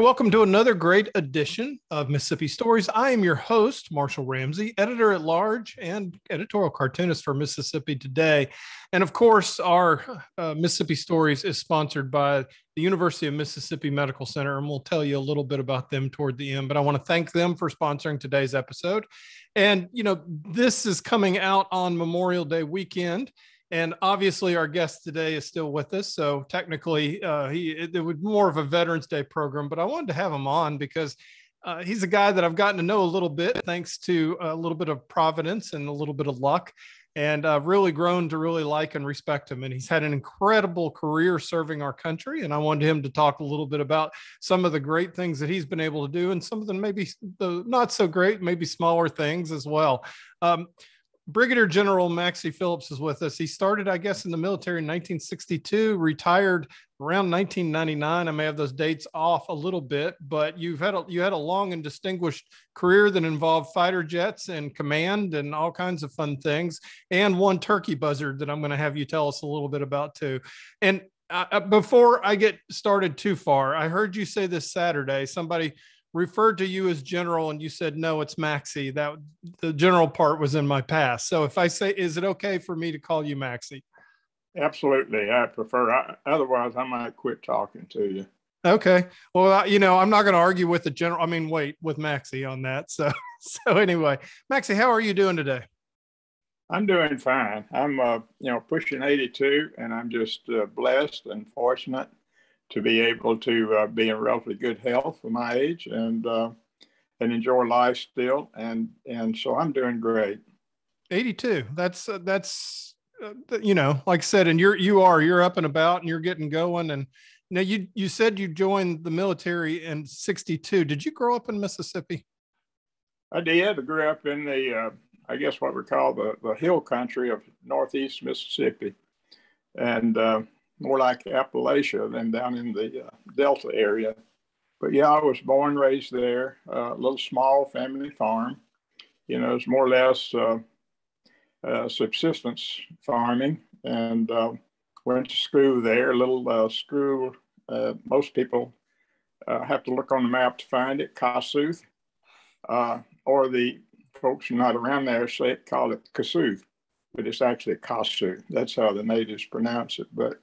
welcome to another great edition of Mississippi Stories. I am your host, Marshall Ramsey, editor at large and editorial cartoonist for Mississippi Today. And of course, our uh, Mississippi Stories is sponsored by the University of Mississippi Medical Center, and we'll tell you a little bit about them toward the end. But I want to thank them for sponsoring today's episode. And, you know, this is coming out on Memorial Day weekend. And obviously, our guest today is still with us. So technically, uh, he it, was more of a Veterans Day program, but I wanted to have him on because uh, he's a guy that I've gotten to know a little bit thanks to a little bit of providence and a little bit of luck, and I've really grown to really like and respect him. And he's had an incredible career serving our country. And I wanted him to talk a little bit about some of the great things that he's been able to do, and some of the maybe the not so great, maybe smaller things as well. Um, Brigadier General Maxey Phillips is with us. He started, I guess, in the military in 1962, retired around 1999. I may have those dates off a little bit, but you've had a, you had a long and distinguished career that involved fighter jets and command and all kinds of fun things, and one turkey buzzard that I'm going to have you tell us a little bit about too. And uh, uh, before I get started too far, I heard you say this Saturday somebody referred to you as general and you said no it's Maxey that the general part was in my past. So if i say is it okay for me to call you Maxey absolutely. I prefer I, otherwise i might quit talking to you. Okay. Well you know i'm not going to argue with the general i mean wait with Maxey on that. So so anyway Maxey how are you doing today? I'm doing fine. I'm uh, you know pushing 82 and i'm just uh, blessed and fortunate to be able to uh, be in relatively good health for my age and uh, and enjoy life still. And and so I'm doing great. 82. That's uh, that's uh, you know, like I said, and you're you are you're up and about and you're getting going. And now you you said you joined the military in 62. Did you grow up in Mississippi? I did. I grew up in the uh, I guess what we call the the hill country of northeast Mississippi, and uh, more like Appalachia than down in the uh, Delta area. But yeah, I was born, raised there, uh, a little small family farm. You know, it's more or less uh, uh subsistence farming, and uh, went to school there. A little uh, school. most people have to look on the map to find it. Kossuth, or the folks not around there say it, call it Kossuth, but it's actually Kossuth. That's how the natives pronounce it. But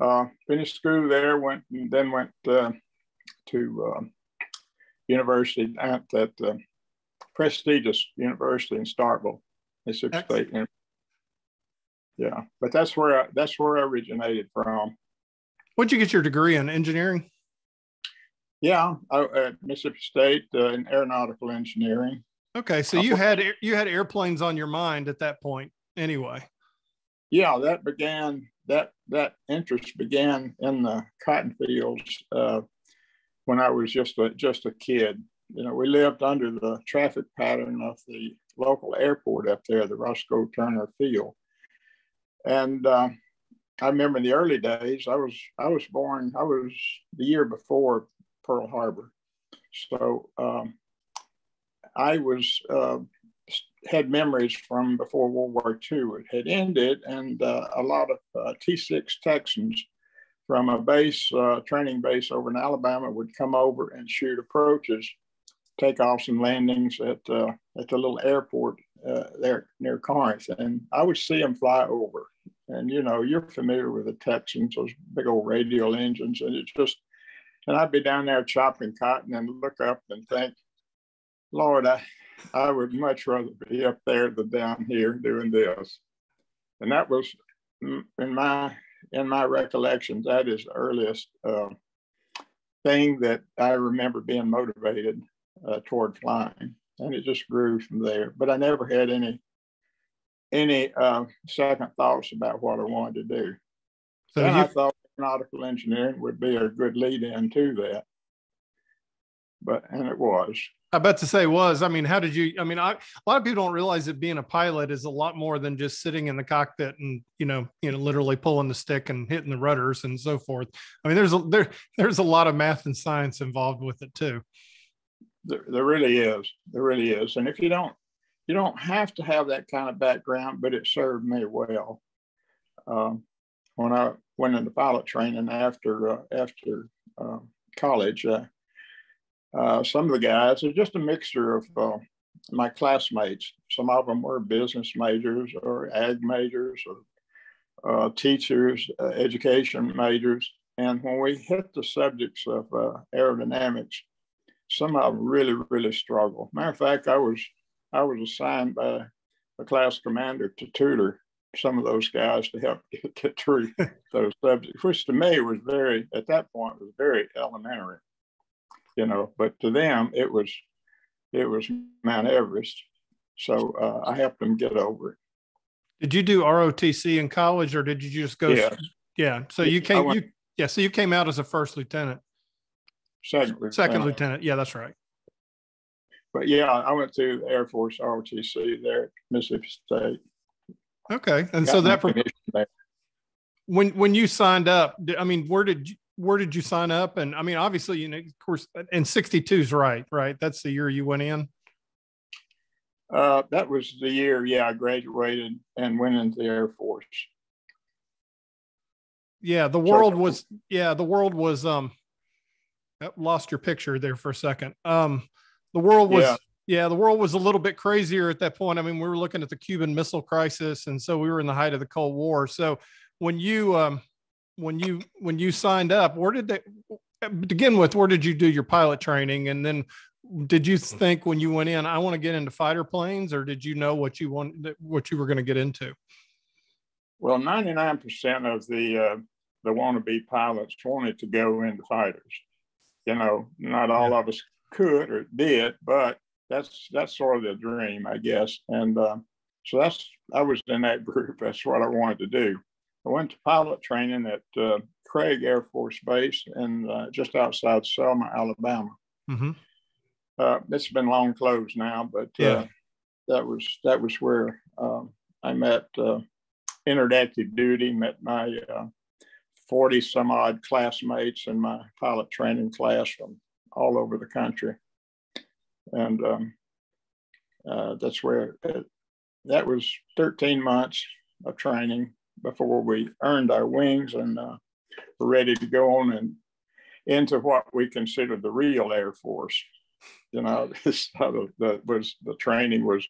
uh, finished school there, went and then went uh, to uh, university at that uh, prestigious university in Starkville, Mississippi Excellent. State. Yeah, but that's where I, that's where I originated from. What'd you get your degree in engineering? Yeah, I, at Mississippi State uh, in aeronautical engineering. Okay, so you had you had airplanes on your mind at that point, anyway. Yeah, that began that that interest began in the cotton fields uh, when I was just a just a kid. You know, we lived under the traffic pattern of the local airport up there, the Roscoe Turner Field, and uh, I remember in the early days. I was I was born. I was the year before Pearl Harbor, so um, I was uh, had memories from before World War II. Had ended, and uh, a lot of uh, T6 Texans from a base, uh, training base over in Alabama, would come over and shoot approaches, takeoffs and landings at uh, at the little airport uh, there near Corinth, and I would see them fly over. And you know, you're familiar with the Texans, those big old radial engines, and it's just, and I'd be down there chopping cotton and look up and think, Lord, I I would much rather be up there than down here doing this. And that was mm, in my in my recollection, that is the earliest uh, thing that I remember being motivated uh, toward flying, and it just grew from there. But I never had any any uh, second thoughts about what I wanted to do. So you... I thought nautical engineering would be a good lead in to that, but and it was. I bet to say was. I mean, how did you? I mean, I, a lot of people don't realize that being a pilot is a lot more than just sitting in the cockpit and you know, you know, literally pulling the stick and hitting the rudders and so forth. I mean, there's a there there's a lot of math and science involved with it too. There, there really is. There really is. And if you don't, you don't have to have that kind of background, but it served me well. Um, when I went into pilot training after uh, after uh, college. Uh, uh, some of the guys are just a mixture of uh, my classmates. Some of them were business majors or ag majors or uh, teachers, uh, education majors. And when we hit the subjects of uh, aerodynamics, some of them really, really struggle. Matter of fact, I was I was assigned by the class commander to tutor some of those guys to help get through those subjects, which to me was very, at that point, was very elementary, you know. But to them, it was, it was Mount Everest. So uh, I helped them get over it. Did you do ROTC in college, or did you just go? Yeah. Yeah. So you came. Went, you yeah. So you came out as a first lieutenant. Second lieutenant. Second lieutenant. Yeah, that's right. But yeah, I went to the Air Force ROTC there at Mississippi State. Okay, and Got so that when when you signed up, I mean, where did you, where did you sign up? And I mean, obviously, you know, of course, and 62 is right, right? That's the year you went in. Uh, that was the year, yeah, I graduated and went into the Air Force. Yeah, the world so, was, yeah, the world was, um, lost your picture there for a second. Um, the world was, yeah yeah, the world was a little bit crazier at that point. I mean, we were looking at the Cuban Missile Crisis, and so we were in the height of the Cold War. So when you um, when you when you signed up, where did they begin with? Where did you do your pilot training, and then did you think when you went in, I want to get into fighter planes, or did you know what you want what you were going to get into? Well, ninety nine percent of the uh, the wannabe pilots wanted to go into fighters. You know, not all yeah. of us could or did, but that's that's sort of the dream, I guess. And uh, so that's I was in that group. That's what I wanted to do. I went to pilot training at uh, Craig Air Force Base and uh, just outside Selma, Alabama. Mm-hmm. Uh, it's been long closed now, but uh, yeah. that was that was where um, I met uh, entered active duty, met my 40 some odd classmates in my pilot training class from all over the country and um, uh, that's where it, that was 13 months of training before we earned our wings and uh, were ready to go on and into what we consider the real Air Force. You know, this the was the training was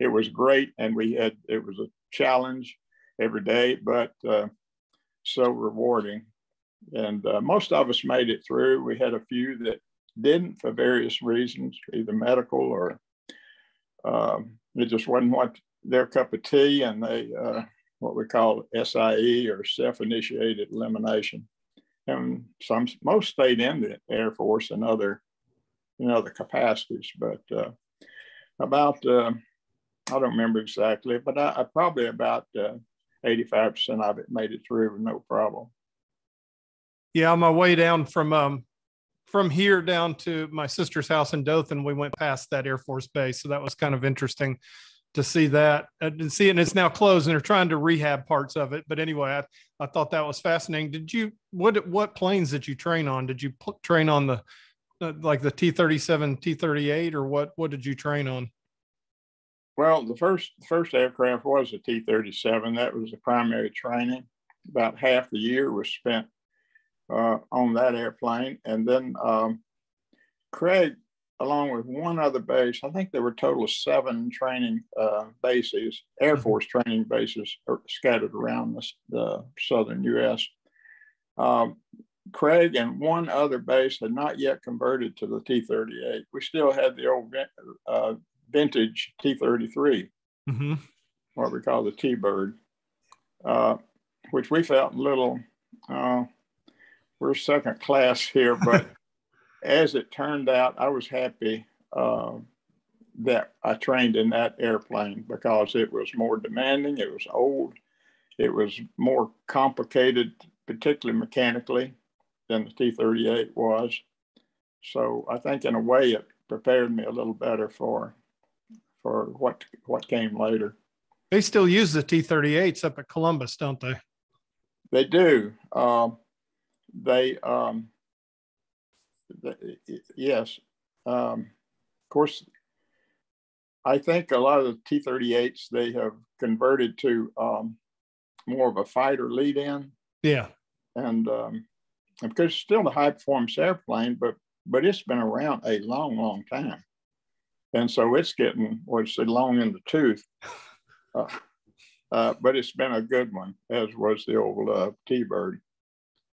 it was great, and we had it was a challenge every day, but uh, so rewarding. And uh, most of us made it through. We had a few that didn't for various reasons, either medical or um, it just wasn't what their cup of tea, and they uh, what we call SIE or self-initiated elimination. And some most stayed in the Air Force and other in other capacities, but uh, about uh, I don't remember exactly, but I, I probably about 85% uh, of it made it through with no problem. Yeah, on my way down from um, from here down to my sister's house in Dothan, we went past that Air Force base. So that was kind of interesting to see that and see it. And it's now closed and they're trying to rehab parts of it. But anyway, I, I thought that was fascinating. Did you, what, what planes did you train on? Did you pl- train on the, uh, like the T-37, T-38 or what, what did you train on? Well, the first, first aircraft was a T-37. That was the primary training. About half the year was spent uh, on that airplane. And then um, Craig, along with one other base, I think there were a total of seven training uh, bases, Air mm-hmm. Force training bases scattered around the, the southern US. Um, Craig and one other base had not yet converted to the T 38. We still had the old uh, vintage T 33, mm-hmm. what we call the T Bird, uh, which we felt a little uh, we're second class here, but as it turned out, I was happy uh, that I trained in that airplane because it was more demanding, it was old, it was more complicated, particularly mechanically, than the T 38 was. So I think, in a way, it prepared me a little better for for what what came later. They still use the T 38s up at Columbus, don't they? They do. Um, they, um, yes, um, of course, I think a lot of the T-38s they have converted to um, more of a fighter lead-in. Yeah, and um, because it's still the high performance airplane, but but it's been around a long, long time, and so it's getting what's long in the tooth. Uh, uh, but it's been a good one, as was the old uh, T-bird.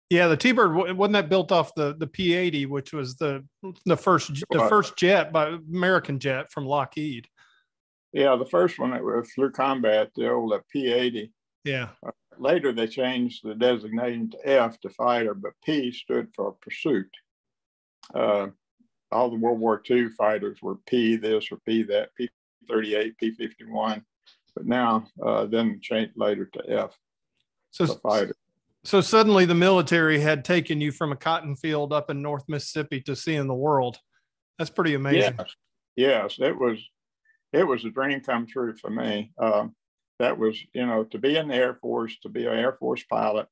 Yeah, the T-bird wasn't that built off the the P-80, which was the the first the first jet by American jet from Lockheed. Yeah, the first one that was through combat, the old uh, P-80. Yeah. Uh, later, they changed the designation to F to fighter, but P stood for pursuit. Uh, all the World War II fighters were P this or P that, P 38, P 51, but now uh, then changed later to F. So, fighter. So suddenly the military had taken you from a cotton field up in North Mississippi to seeing the world. That's pretty amazing. Yes, yes it was. It was a dream come true for me. Uh, that was, you know, to be in the Air Force, to be an Air Force pilot.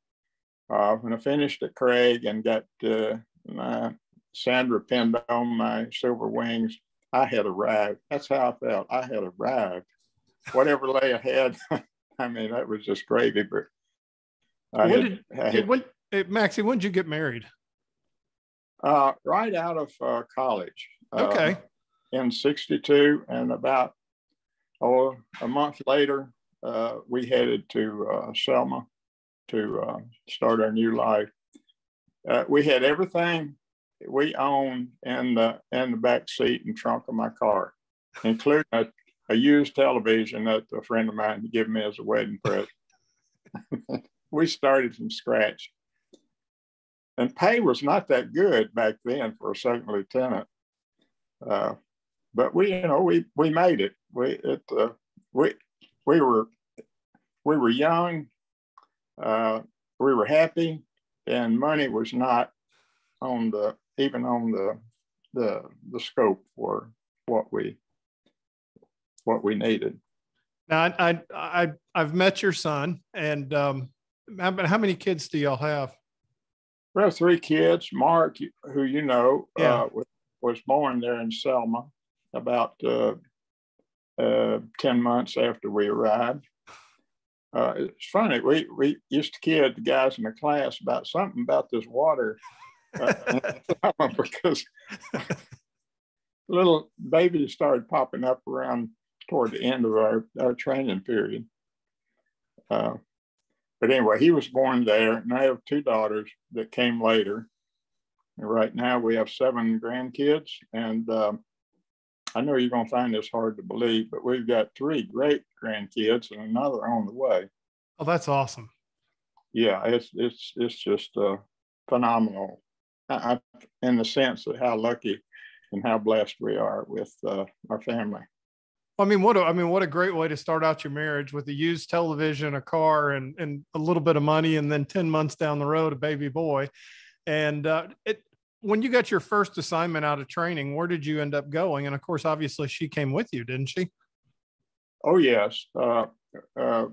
Uh, when I finished at Craig and got uh, my Sandra pinned on my silver wings, I had arrived. That's how I felt. I had arrived. Whatever lay ahead, I mean, that was just gravy. But I when had, did, had, when, hey, Maxey, when did you get married? Uh, right out of uh, college. Okay. Uh, in 62 and about oh, a month later, uh, we headed to uh, Selma to uh, start our new life. Uh, we had everything we owned in the in the back seat and trunk of my car, including a, a used television that a friend of mine gave me as a wedding present. we started from scratch, and pay was not that good back then for a second lieutenant. Uh, but we, you know, we we made it. We it uh, we we were we were young, uh, we were happy, and money was not on the even on the the the scope for what we what we needed. Now, I I, I I've met your son, and um, how, how many kids do y'all have? We have three kids. Mark, who you know, yeah. uh, was, born there in Selma about uh, uh, 10 months after we arrived. Uh, it's funny, we, we used to kid the guys in the class about something about this water uh, because little babies started popping up around toward the end of our, our training period. But anyway, he was born there, and I have two daughters that came later. And right now, we have seven grandkids, and um, I know you're going to find this hard to believe, but we've got three great grandkids and another on the way. Oh, that's awesome. Yeah, it's it's it's just uh, phenomenal, I, I, in the sense of how lucky and how blessed we are with uh, our family. I mean, what a, I mean, what a great way to start out your marriage with a used television, a car, and and a little bit of money, and then ten months down the road, a baby boy. And uh, it, when you got your first assignment out of training, where did you end up going? And of course, obviously, she came with you, didn't she? Oh yes. Uh, uh,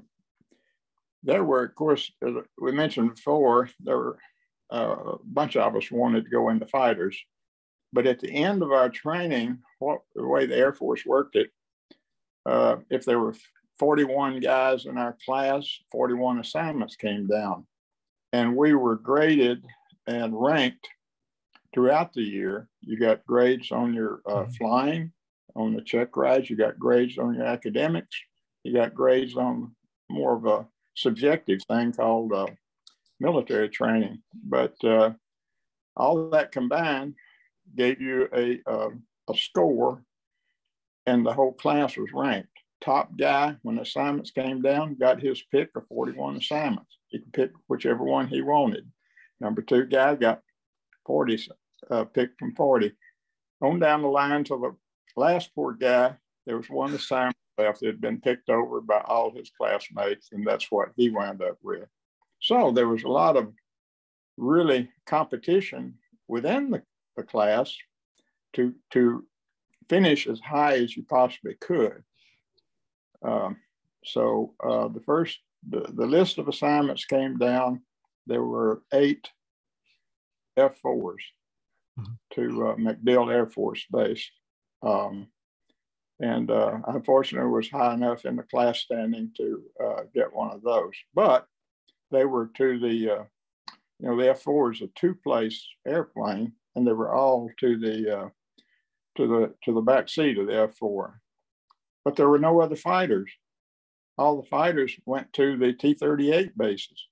there were, of course, we mentioned before, there were uh, a bunch of us wanted to go into fighters, but at the end of our training, what the way the Air Force worked it, uh, if there were 41 guys in our class, 41 assignments came down, and we were graded and ranked throughout the year. You got grades on your uh, mm-hmm. flying, on the check rides. You got grades on your academics. You got grades on more of a subjective thing called uh, military training. But uh, all that combined gave you a, uh, a score, and the whole class was ranked. Top guy, when assignments came down, got his pick of 41 assignments. He could pick whichever one he wanted. Number two guy got 40 uh, picked from 40. On down the line to the last poor guy, there was one assignment left that had been picked over by all his classmates, and that's what he wound up with. So there was a lot of really competition within the, the class to, to finish as high as you possibly could. Um, so uh, the first, the, the list of assignments came down. There were eight F4s mm-hmm. to uh, MacDill Air Force Base. Um, and uh, unfortunately was high enough in the class standing to uh, get one of those. But they were to the uh, you know, the F4 is a two-place airplane, and they were all to the uh, to the to the back seat of the F4. But there were no other fighters. All the fighters went to the T-38 bases.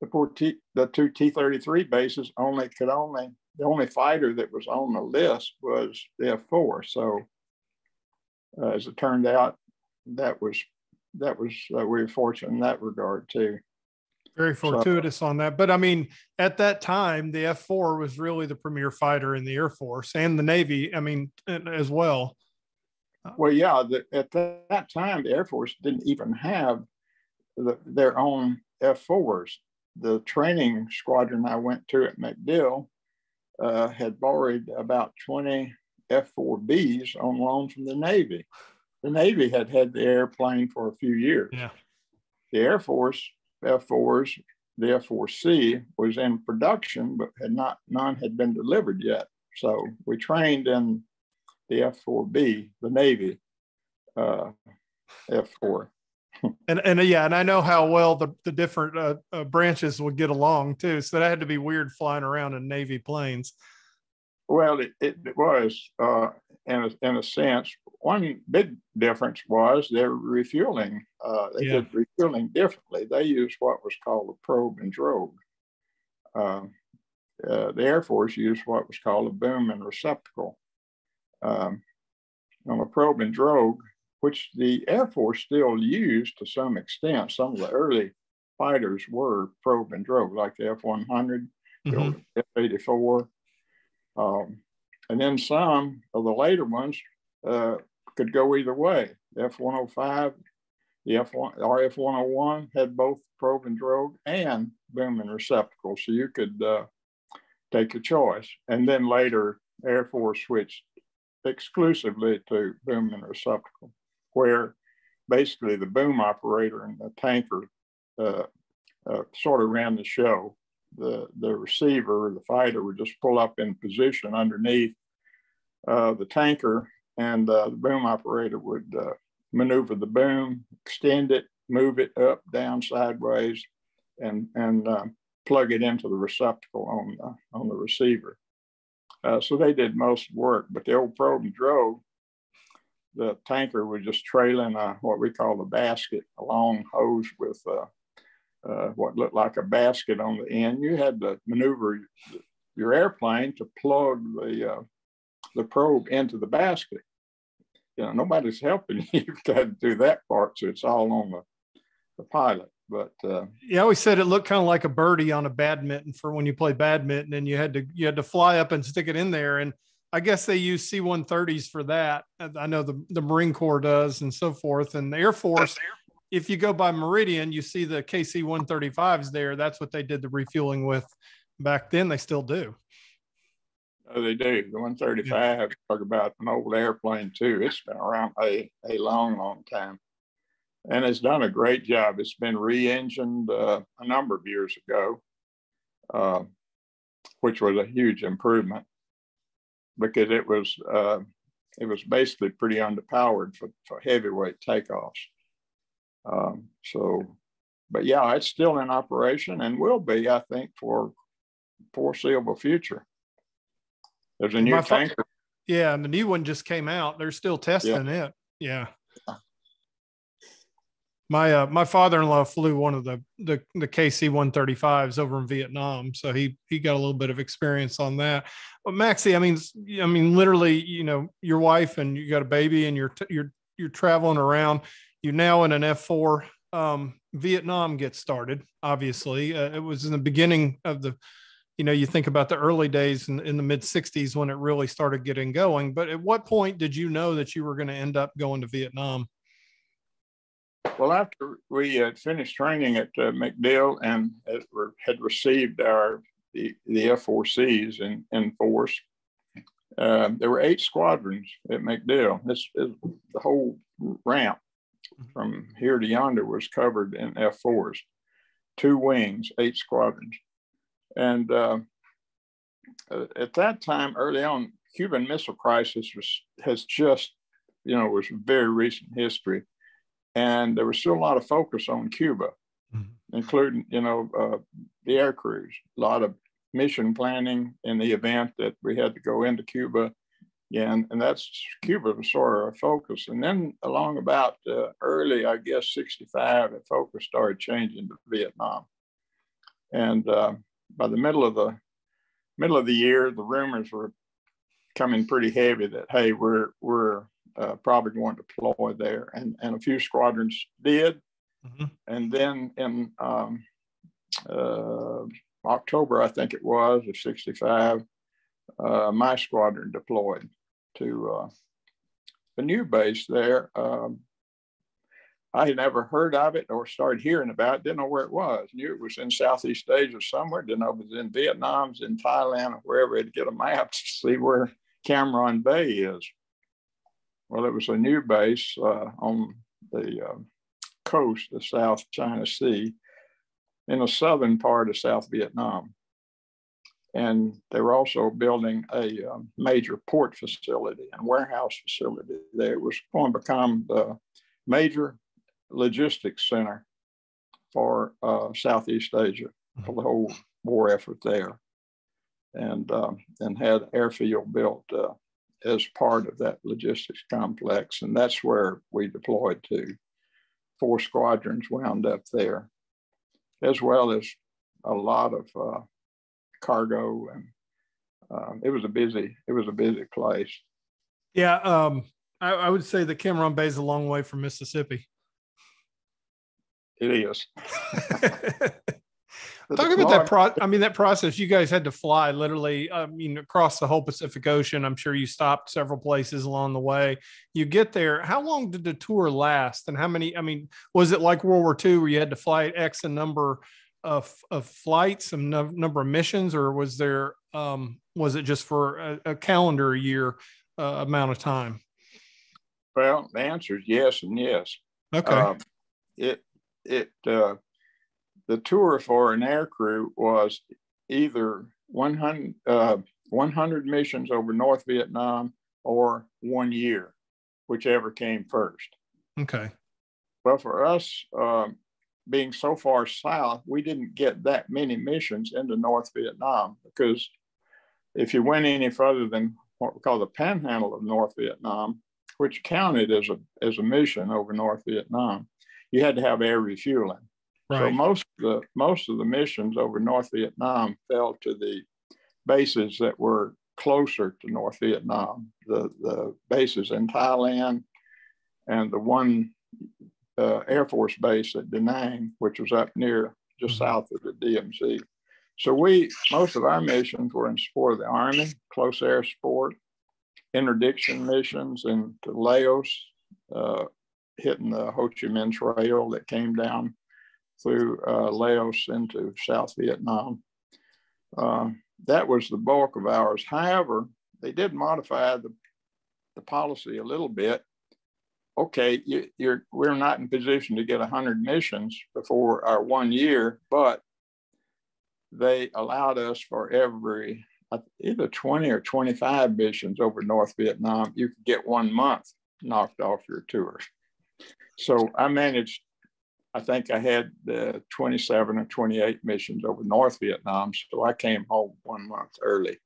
The poor T, the two T-33 bases only could only the only fighter that was on the list was the F4. So uh, as it turned out, that was that was uh, we were fortunate in that regard too. Very fortuitous so, on that. But I mean, at that time, the F 4 was really the premier fighter in the Air Force and the Navy, I mean, as well. Well, yeah, the, at that time, the Air Force didn't even have the, their own F 4s. The training squadron I went to at MacDill uh, had borrowed about 20 F 4Bs on loan from the Navy. The Navy had had the airplane for a few years. Yeah. The Air Force F4s, the F4C was in production, but had not none had been delivered yet. So we trained in the F4B, the Navy uh, F4. and and yeah, and I know how well the the different uh, uh, branches would get along too. So that had to be weird flying around in Navy planes. Well, it, it, it was uh, in a, in a sense. One big difference was their refueling. Uh, they yeah. did refueling differently. They used what was called a probe and drogue. Uh, uh, the Air Force used what was called a boom and receptacle. Um, on a probe and drogue, which the Air Force still used to some extent. Some of the early fighters were probe and drogue, like the F 100, mm-hmm. the F 84. Um, and then some of the later ones uh, could go either way. F 105, the F1, RF 101 had both probe and drogue and boom and receptacle. So you could uh, take a choice. And then later, Air Force switched exclusively to boom and receptacle, where basically the boom operator and the tanker uh, uh, sort of ran the show the, the receiver, the fighter would just pull up in position underneath uh, the tanker, and uh, the boom operator would uh, maneuver the boom, extend it, move it up, down, sideways, and, and uh, plug it into the receptacle on, the, on the receiver. Uh, so they did most work, but the old probe and drogue, the tanker was just trailing a, what we call the basket, a long hose with uh, what looked like a basket on the end. You had to maneuver your airplane to plug the uh, the probe into the basket. You know, nobody's helping you. You've got to do that part, so it's all on the, the pilot. But uh, yeah, I always said it looked kind of like a birdie on a badminton for when you play badminton, and you had to you had to fly up and stick it in there. And I guess they use C-130s for that. I know the the Marine Corps does, and so forth. And the Air Force if you go by Meridian, you see the KC 135s there. That's what they did the refueling with back then. They still do. Oh, they do. The 135, yeah. talk about an old airplane too. It's been around a, a long, long time. And it's done a great job. It's been re engined uh, a number of years ago, uh, which was a huge improvement because it was uh, it was basically pretty underpowered for, for heavyweight takeoffs. Um, so, but yeah, it's still in operation and will be, I think, for foreseeable future. There's a new My tanker. yeah, and the new one just came out. They're still testing yeah. it. Yeah. My uh, my father-in-law flew one of the the, the KC 135s over in Vietnam, so he he got a little bit of experience on that. But Maxey, I mean, I mean, literally, you know, your wife and you got a baby, and you're you're you're traveling around you're now in an F4. Um, Vietnam gets started, obviously. Uh, it was in the beginning of the, you know, you think about the early days in, in the mid 60s when it really started getting going. But at what point did you know that you were going to end up going to Vietnam? Well, after we finished training at uh, MacDill and had received our the, the F4Cs in, in force, uh, there were eight squadrons at MacDill. This is the whole ramp from here to yonder was covered in F4s, two wings, eight squadrons. And uh, at that time, early on, Cuban Missile Crisis was, has just, you know, was very recent history. And there was still a lot of focus on Cuba. Mm-hmm. including you know uh, the air crews. A lot of mission planning in the event that we had to go into Cuba. Yeah, and, and that's Cuba was sort of our focus. And then along about uh, early, I guess, 65, the focus started changing to Vietnam. And uh, by the middle of the middle of the year, the rumors were coming pretty heavy that hey, we're we're uh, probably going to deploy there, and and a few squadrons did. Mm-hmm. And then in um, uh, October, I think it was, of 65, uh, my squadron deployed to uh, the new base there. Um, I had never heard of it or started hearing about it, didn't know where it was. Knew it was in Southeast Asia somewhere, didn't know it was in Vietnam, was in Thailand, or wherever to get a map to see where Cam Ranh Bay is. Well, it was a new base uh, on the uh, coast of South China Sea in the southern part of South Vietnam. And they were also building a um, major port facility and warehouse facility there. Was going to become the major logistics center for uh, Southeast Asia for the whole war effort there. And, um, and had airfield built uh, as part of that logistics complex. And that's where we deployed to. Four squadrons wound up there as well as a lot of uh, cargo and uh, it was a busy it was a busy place. Yeah, um, I, I, would say that Cam Ranh Bay is a long way from Mississippi. It is. Talk about that pro. I mean, that process. You guys had to fly literally. I mean, across the whole Pacific Ocean. I'm sure you stopped several places along the way. You get there. How long did the tour last? And how many? I mean, was it like World War II, where you had to fly X a number of of flights, a no, number of missions, or was there? Um, was it just for a, a calendar year uh, amount of time? Well, the answer is yes and yes. Okay. Um, it it uh, the tour for an air crew was either 100, uh, 100 missions over North Vietnam or one year, whichever came first. Okay. Well, for us, um, being so far south, we didn't get that many missions into North Vietnam because if you went any further than what we call the panhandle of North Vietnam, which counted as a, as a mission over North Vietnam, you had to have air refueling. Right. So most of the most of the missions over North Vietnam fell to the bases that were closer to North Vietnam, the the bases in Thailand, and the one uh, Air Force base at Da Nang, which was up near just mm-hmm. south of the DMZ. So we most of our missions were in support of the Army, close air support, interdiction missions into Laos, uh, hitting the Ho Chi Minh Trail that came down through uh, Laos into South Vietnam. Uh, that was the bulk of ours. However, they did modify the, the policy a little bit. Okay, you, you're, we're not in position to get 100 missions before our one year, but they allowed us for every uh, either 20 or 25 missions over North Vietnam, you could get one month knocked off your tour. So I managed I think I had uh, 27 or 28 missions over North Vietnam. So I came home one month early.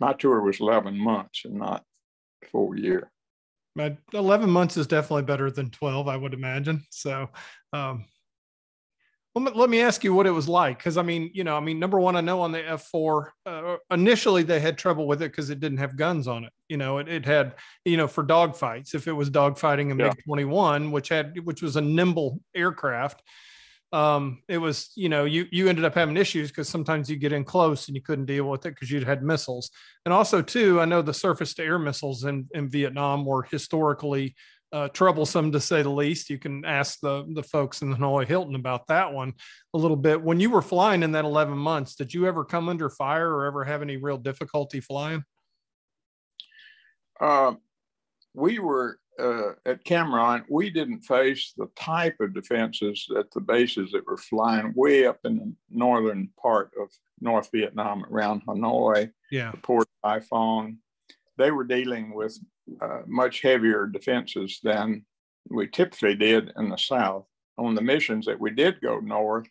My tour was 11 months and not full year. 11 months is definitely better than 12, I would imagine. So, um, let me ask you what it was like. Cause I mean, you know, I mean, number one, I know on the F4, uh, initially they had trouble with it because it didn't have guns on it. You know, it, it had, you know, for dogfights, if it was dogfighting a MiG 21, which had, which was a nimble aircraft, um, it was, you know, you, you ended up having issues because sometimes you get in close and you couldn't deal with it because you'd had missiles. And also too, I know the surface to air missiles in, in Vietnam were historically uh, troublesome to say the least. You can ask the the folks in the Hanoi Hilton about that one a little bit. When you were flying in that 11 months, did you ever come under fire or ever have any real difficulty flying? Uh, we were uh, at Cam Ranh, We didn't face the type of defenses at the bases that were flying way up in the northern part of North Vietnam around Hanoi, yeah, Port Hai Phong. They were dealing with uh, much heavier defenses than we typically did in the South. on the missions that we did go north,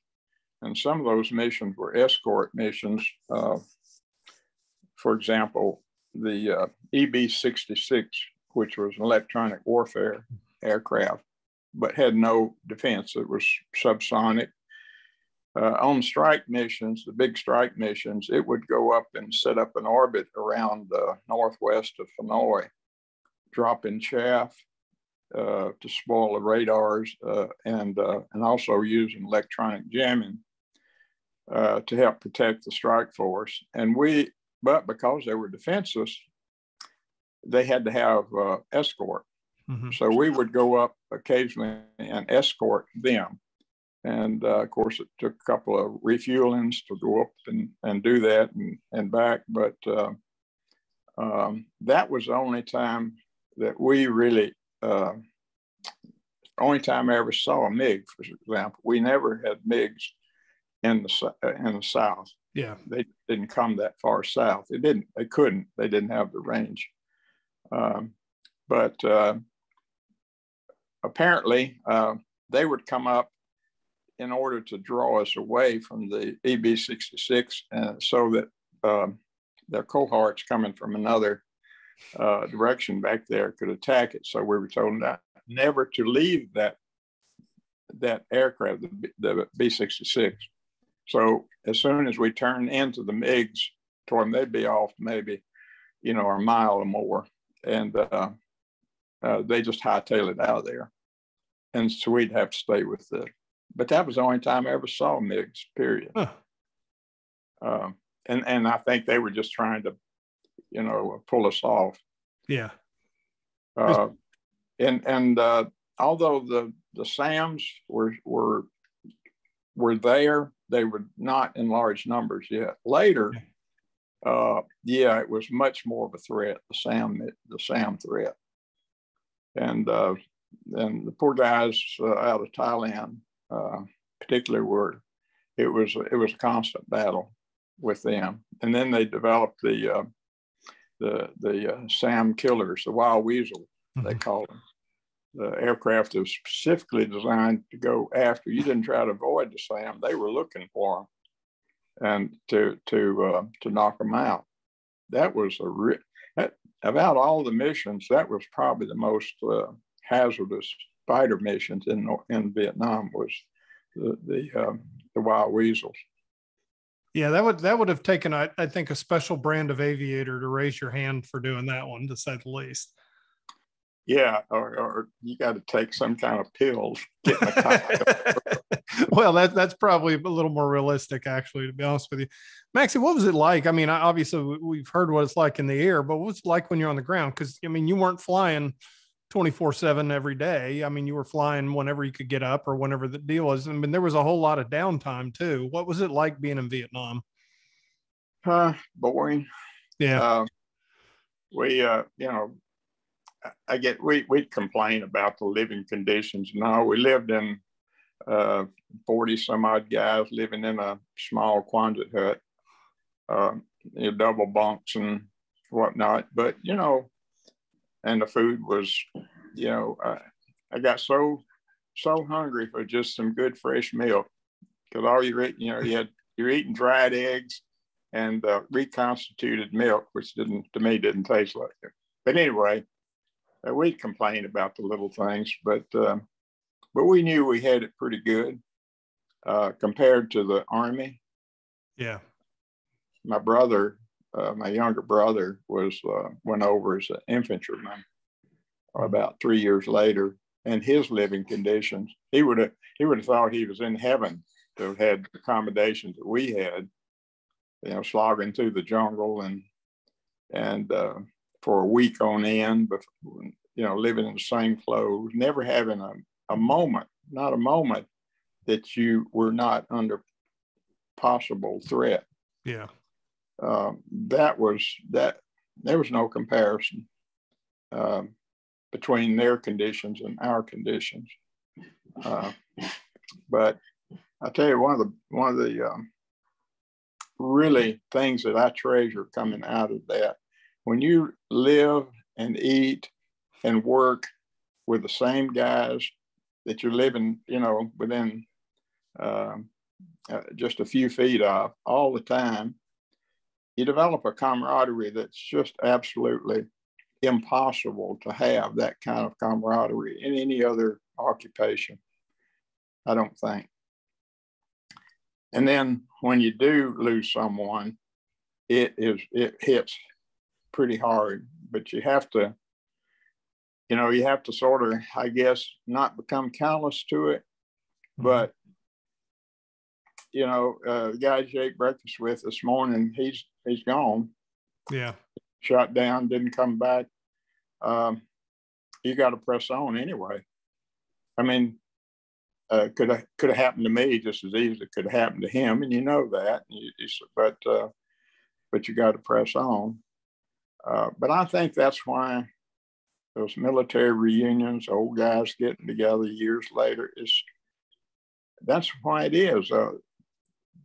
and some of those missions were escort missions. Uh, for example, the uh, EB 66, which was an electronic warfare aircraft, but had no defense. It was subsonic. Uh, on strike missions, the big strike missions, it would go up and set up an orbit around uh, northwest of Hanoi, dropping chaff uh, to spoil the radars, uh, and uh, and also using electronic jamming uh, to help protect the strike force. And we, but because they were defenseless, they had to have escort. Mm-hmm. So we would go up occasionally and escort them. And uh, of course, it took a couple of refuelings to go up and, and do that and, and back. But uh, um, that was the only time that we really, uh, only time I ever saw a MiG, for example. We never had MiGs in the, uh, in the South. Yeah. They didn't come that far south. They didn't, they couldn't, they didn't have the range. Um, but uh, apparently uh, they would come up in order to draw us away from the EB 66 uh, so that um, their cohorts coming from another uh, direction back there could attack it. So we were told not, never to leave that that aircraft, the, the B-66. So as soon as we turned into the MiGs, told them they'd be off maybe, you know, a mile or more. And uh, uh, they just hightail it out of there. And so we'd have to stay with it. But that was the only time I ever saw MiGs, period. Huh. Um, and, and I think they were just trying to, you know, pull us off. Yeah. Uh, and and uh, although the, the SAMs were, were, were there, they were not in large numbers yet. Later, uh, yeah, it was much more of a threat, the SAM, the SAM threat and uh, and the poor guys uh, out of Thailand, uh, particularly, were it was it was a constant battle with them. And then they developed the uh, the the uh, SAM killers, the wild weasel, mm-hmm. they call them. The aircraft that was specifically designed to go after. You didn't try to avoid the SAM; they were looking for them, and to to uh, to knock them out. That was a re- that, about all the missions, that was probably the most uh, hazardous fighter missions in in Vietnam was the the, um, the wild weasels. Yeah, that would that would have taken, I, I think, a special brand of aviator to raise your hand for doing that one, to say the least. Yeah, or, or you got to take some kind of pills. well, that that's probably a little more realistic, actually, to be honest with you. Maxey, what was it like? I mean, obviously we've heard what it's like in the air, but what's it like when you're on the ground? Because I mean, you weren't flying 24 7 every day. I mean, you were flying whenever you could get up or whenever the deal was. I mean, there was a whole lot of downtime too. What was it like being in Vietnam? Uh, boring. Yeah. Uh, we, uh, you know, I get we we complain about the living conditions. No, we lived in uh, forty some odd guys living in a small Quonset hut, uh, you know, double bunks and whatnot. But you know, and the food was, you know, uh, I got so so hungry for just some good fresh milk because all you're eating, you know, you had you're eating dried eggs and uh, reconstituted milk, which didn't to me didn't taste like it. But anyway, uh, we complained about the little things, but uh, but we knew we had it pretty good uh, compared to the army. Yeah. My brother, uh, my younger brother, was uh, went over as an infantryman about three years later, and his living conditions, he would have he would have thought he was in heaven to have had the accommodations that we had. You know, slogging through the jungle and and uh, for a week on end, but you know, living in the same clothes, never having a, a moment, not a moment that you were not under possible threat. Yeah. Uh, that was that there was no comparison uh, between their conditions and our conditions. Uh, but I tell you, one of the one of the um, really things that I treasure coming out of that when you live and eat and work with the same guys that you're living, you know, within um, uh, just a few feet of all the time, you develop a camaraderie that's just absolutely impossible to have that kind of camaraderie in any other occupation. I don't think. And then when you do lose someone, it is it hits pretty hard. But you have to, you know, you have to sort of, I guess, not become callous to it, mm-hmm. but you know, uh, the guy Jake breakfast with this morning, he's he's gone. Yeah. Shot down, didn't come back. Um, you got to press on anyway. I mean, uh, could have could have happened to me just as easily could have happened to him, and you know that. You, you, but uh, but you got to press on. Uh, but I think that's why those military reunions, old guys getting together years later, is that's why it is. Uh,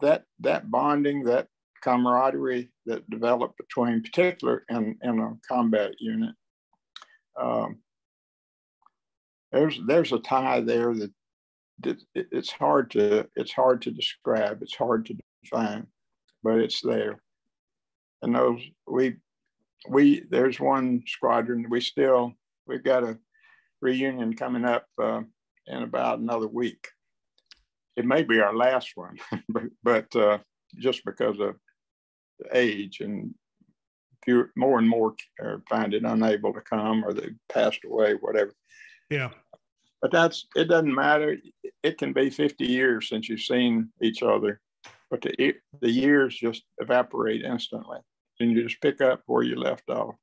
that that bonding, that camaraderie that developed between, particular in, in a combat unit, um, there's there's a tie there that, that it's hard to it's hard to describe. It's hard to define, but it's there. And those we we there's one squadron we still we've got a reunion coming up uh, in about another week it may be our last one, but, but uh, just because of age and few, more and more find it unable to come or they've passed away, whatever. Yeah. But that's, it doesn't matter. It can be 50 years since you've seen each other, but the, the years just evaporate instantly and you just pick up where you left off.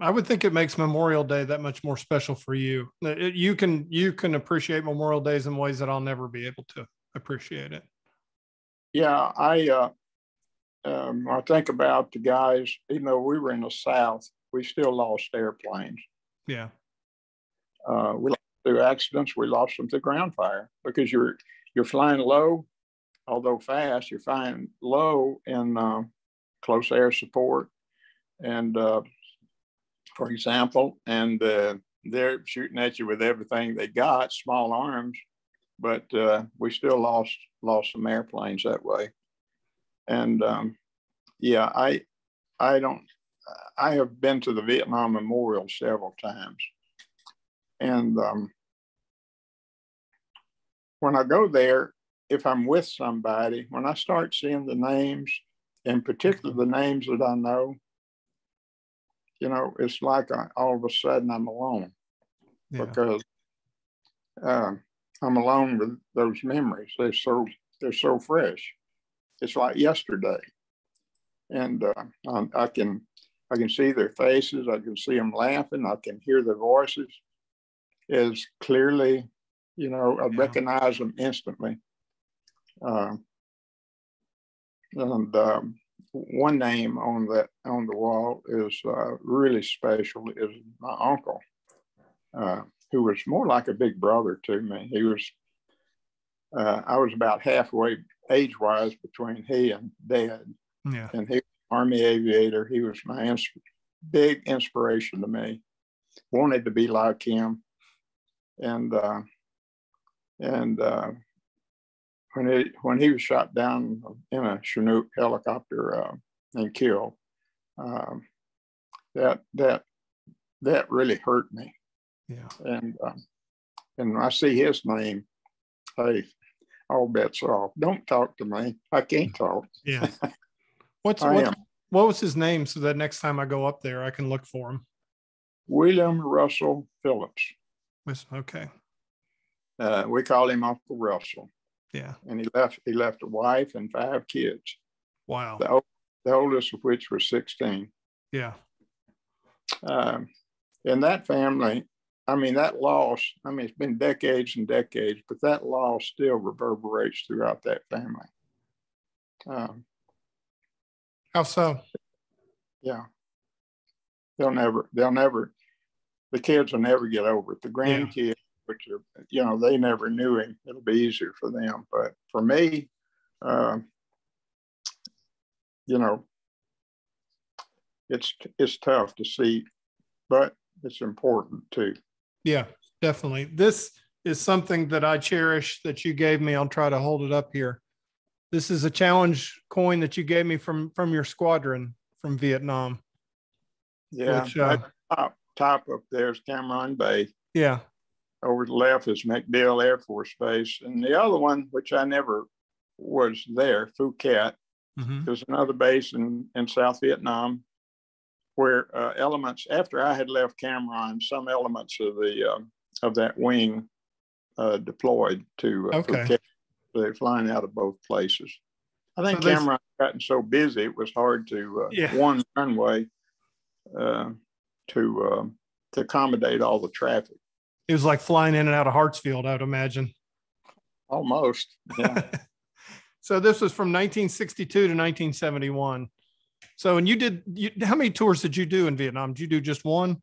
I would think it makes Memorial Day that much more special for you. It, you can you can appreciate Memorial Days in ways that I'll never be able to appreciate it. Yeah, I uh, um, I think about the guys. Even though we were in the South, we still lost airplanes. Yeah, uh, we lost through accidents. We lost them through ground fire because you're you're flying low, although fast. You're flying low and uh, close air support, and uh, for example, and uh, they're shooting at you with everything they got, small arms, but uh, we still lost lost some airplanes that way. And um, yeah, I I don't I have been to the Vietnam Memorial several times, and um, when I go there, if I'm with somebody, when I start seeing the names, in particular the names that I know, you know, it's like I, all of a sudden I'm alone yeah. because uh, I'm alone with those memories. They're so they're so fresh. It's like yesterday, and uh, I, I can I can see their faces. I can see them laughing. I can hear their voices as clearly. You know, I yeah. recognize them instantly. Uh, and um, one name on that on the wall is uh, really special. Is my uncle, uh, who was more like a big brother to me. He was. Uh, I was about halfway age wise between he and Dad. Yeah. And he was Army aviator. He was my ins- big inspiration to me. Wanted to be like him, and uh, and uh, when he when he was shot down in a Chinook helicopter uh, and killed, um, that that that really hurt me. Yeah. And um, and I see his name, hey, all bets are off. Don't talk to me. I can't talk. Yeah. What's what, what was his name so that next time I go up there I can look for him? William Russell Phillips. Okay. Uh, we call him Uncle Russell. Yeah. And he left he left a wife and five kids. Wow. The, the oldest of which was 16. Yeah. Um, and that family, I mean, that loss, I mean, it's been decades and decades, but that loss still reverberates throughout that family. Um, How so? Yeah. They'll never, they'll never, the kids will never get over it. The grandkids, which are, you know, they never knew him. It'll be easier for them. But for me, uh, you know, it's it's tough to see, but it's important too. Yeah, definitely. This is something that I cherish that you gave me. I'll try to hold it up here. This is a challenge coin that you gave me from from your squadron from Vietnam. Yeah, which, uh, top top up there's Cam Ranh Bay. Yeah. Over to the left is MacDill Air Force Base, and the other one, which I never was there, Phu Cat, mm-hmm. is another base in in South Vietnam, where uh, elements after I had left Cam Ranh, some elements of the uh, of that wing uh, deployed to uh, okay. They're flying out of both places. I think so Cam Ranh gotten so busy it was hard to uh, yeah. one runway uh, to uh, to accommodate all the traffic. It was like flying in and out of Hartsfield, I would imagine. Almost. Yeah. so this was from 1962 to 1971. So, and you did, you, how many tours did you do in Vietnam? Did you do just one?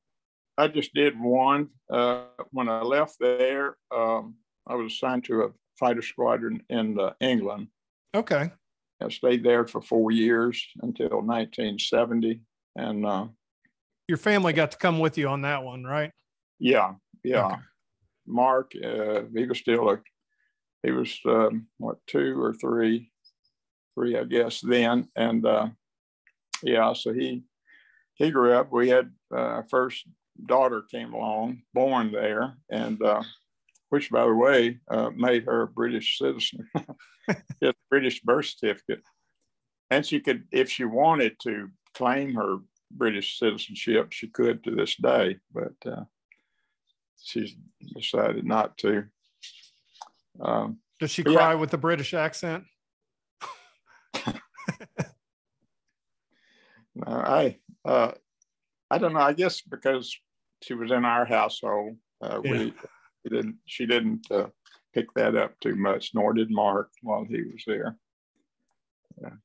I just did one. Uh, when I left there, um, I was assigned to a fighter squadron in uh, England. Okay. I stayed there for four years until 1970. And uh, your family got to come with you on that one, right? Yeah. Yeah. Okay. Mark, uh, he was still a, he was um, what, two or three, three, I guess, then. And uh, yeah, so he, he grew up. We had uh, our first daughter came along, born there, and uh, which, by the way, uh, made her a British citizen. a British birth certificate, and she could, if she wanted to claim her British citizenship, she could to this day, but uh, she's decided not to. Um, Does she cry yeah. with the British accent? no, I uh, I don't know. I guess because she was in our household, uh, yeah. we didn't she didn't uh, pick that up too much, nor did Mark while he was there. Yeah.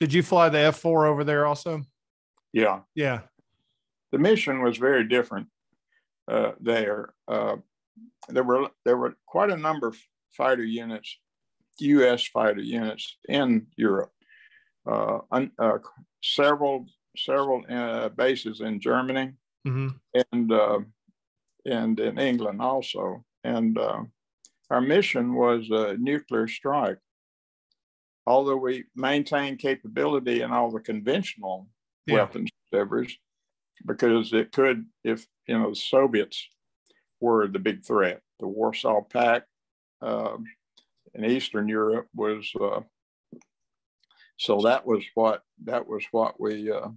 Did you fly the F four over there also? Yeah. Yeah. The mission was very different uh, there. Uh, there were there were quite a number of fighter units, U.S. fighter units in Europe. Uh, un, uh, several several uh, bases in Germany mm-hmm. and uh, and in England also. And uh, our mission was a nuclear strike. Although we maintained capability in all the conventional yeah. weapons deliveries, because it could, if you know, the Soviets were the big threat. The Warsaw Pact uh, in Eastern Europe was, uh, so that was what that was what we uh,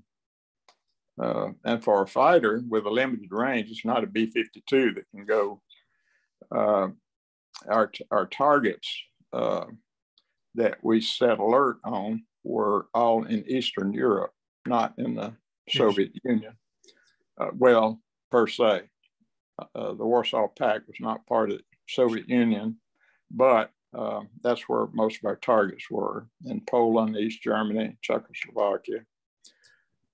uh, and for a fighter with a limited range, it's not a B 52 that can go. Uh, our, our targets uh, that we set alert on were all in Eastern Europe, not in the Soviet Union. Uh, well, per se. Uh, the Warsaw Pact was not part of the Soviet Union, but uh, that's where most of our targets were in Poland, East Germany, Czechoslovakia.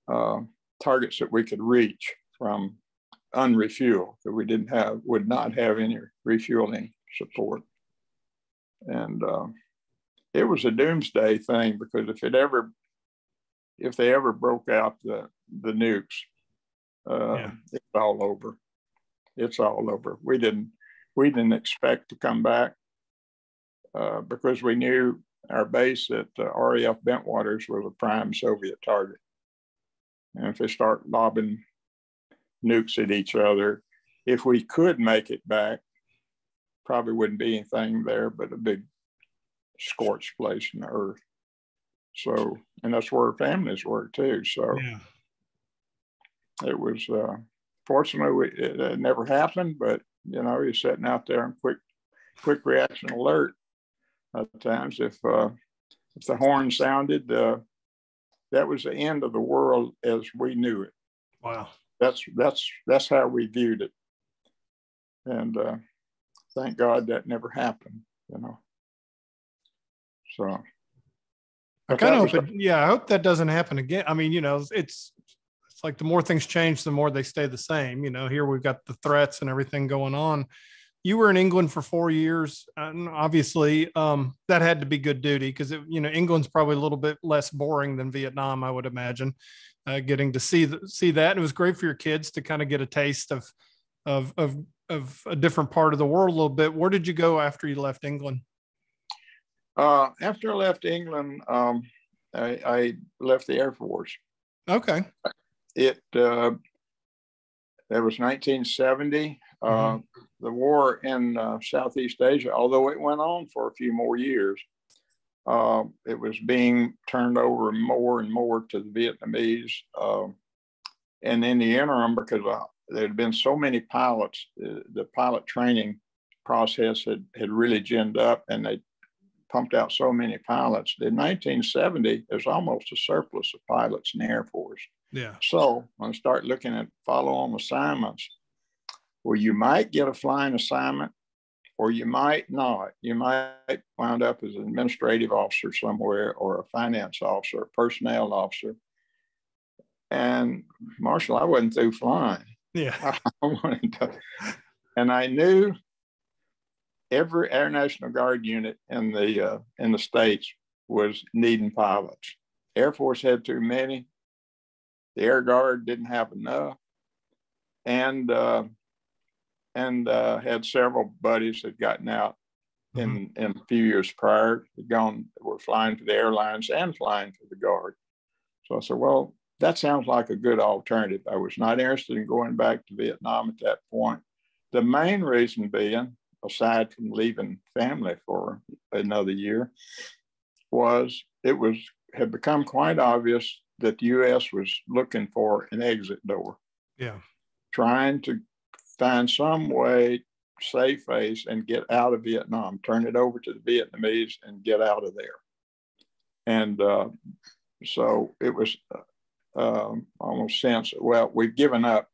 Uh, targets that we could reach from unrefuel that we didn't have would not have any refueling support and uh, it was a doomsday thing because if it ever if they ever broke out the the nukes uh, yeah. it's all over it's all over we didn't we didn't expect to come back uh, because we knew our base at uh, RAF Bentwaters was a prime Soviet target. And if they start lobbing nukes at each other, if we could make it back, probably wouldn't be anything there but a big scorched place in the earth. So, and that's where families were too. So yeah. it was, uh, fortunately, it, it, never happened, but you know, you're sitting out there in quick, quick reaction alert at times. If, uh, if the horn sounded, uh, that was the end of the world as we knew it. Wow. That's that's that's how we viewed it. And uh, thank God that never happened, you know. So I kind of hope it, yeah, I hope that doesn't happen again. I mean, you know, it's it's like the more things change, the more they stay the same. You know, here we've got the threats and everything going on you were in England for four years, and obviously um, that had to be good duty because you know England's probably a little bit less boring than Vietnam, I would imagine. Uh, getting to see the, see that, it was great for your kids to kind of get a taste of of of of a different part of the world a little bit. Where did you go after you left England? Uh, after I left England, um, I, I, left the Air Force. Okay. It uh, that was 1970. Uh, mm-hmm. Uh, the war in uh, Southeast Asia, although it went on for a few more years, uh, it was being turned over more and more to the Vietnamese. Um, and in the interim, because uh, there had been so many pilots, the, the pilot training process had, had really ginned up and they pumped out so many pilots. In 1970, there's almost a surplus of pilots in the Air Force. Yeah. So when I start looking at follow-on assignments, where you might get a flying assignment or you might not. You might wind up as an administrative officer somewhere or a finance officer, a personnel officer. And Marshall, I wasn't through flying. Yeah. I wanted to, and I knew every Air National Guard unit in the uh, in the states was needing pilots. Air Force had too many. The Air Guard didn't have enough, and uh, and uh, had several buddies that gotten out in mm-hmm. in a few years prior. Gone were flying for the airlines and flying for the Guard. So I said, well, that sounds like a good alternative. I was not interested in going back to Vietnam at that point. The main reason being aside from leaving family for another year, was it was had become quite obvious that the U.S. was looking for an exit door. Yeah, trying to find some way save face and get out of Vietnam, turn it over to the Vietnamese and get out of there. And uh, so it was uh, um, almost sense, well, we've given up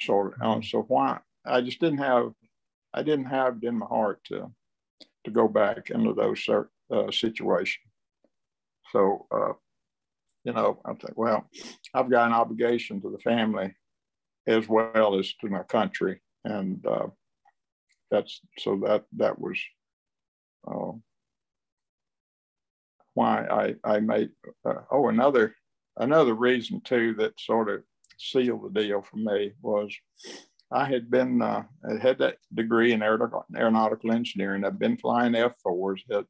sort of. Mm-hmm. So why? I just didn't have I didn't have it in my heart to to go back into those uh, situations. So, uh, you know, I think, well, I've got an obligation to the family as well as to my country, and uh, that's so that that was uh, why I I made. Uh, oh, another another reason too that sort of sealed the deal for me was I had been uh, I had that degree in aeronautical, aeronautical engineering. I've been flying F fours, had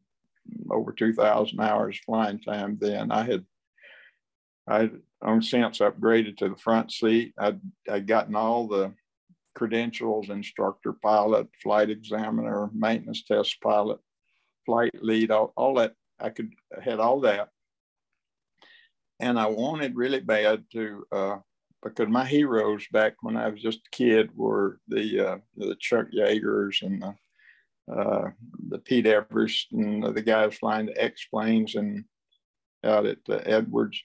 over two thousand hours flying time. Then I had I on since upgraded to the front seat. I'd I'd gotten all the credentials: instructor, pilot, flight examiner, maintenance test pilot, flight lead, all, all that. I could I had all that, and I wanted really bad to uh, because my heroes back when I was just a kid were the uh, the Chuck Yeagers and the, uh, the Pete Everest and the guys flying the X planes and out at Edwards.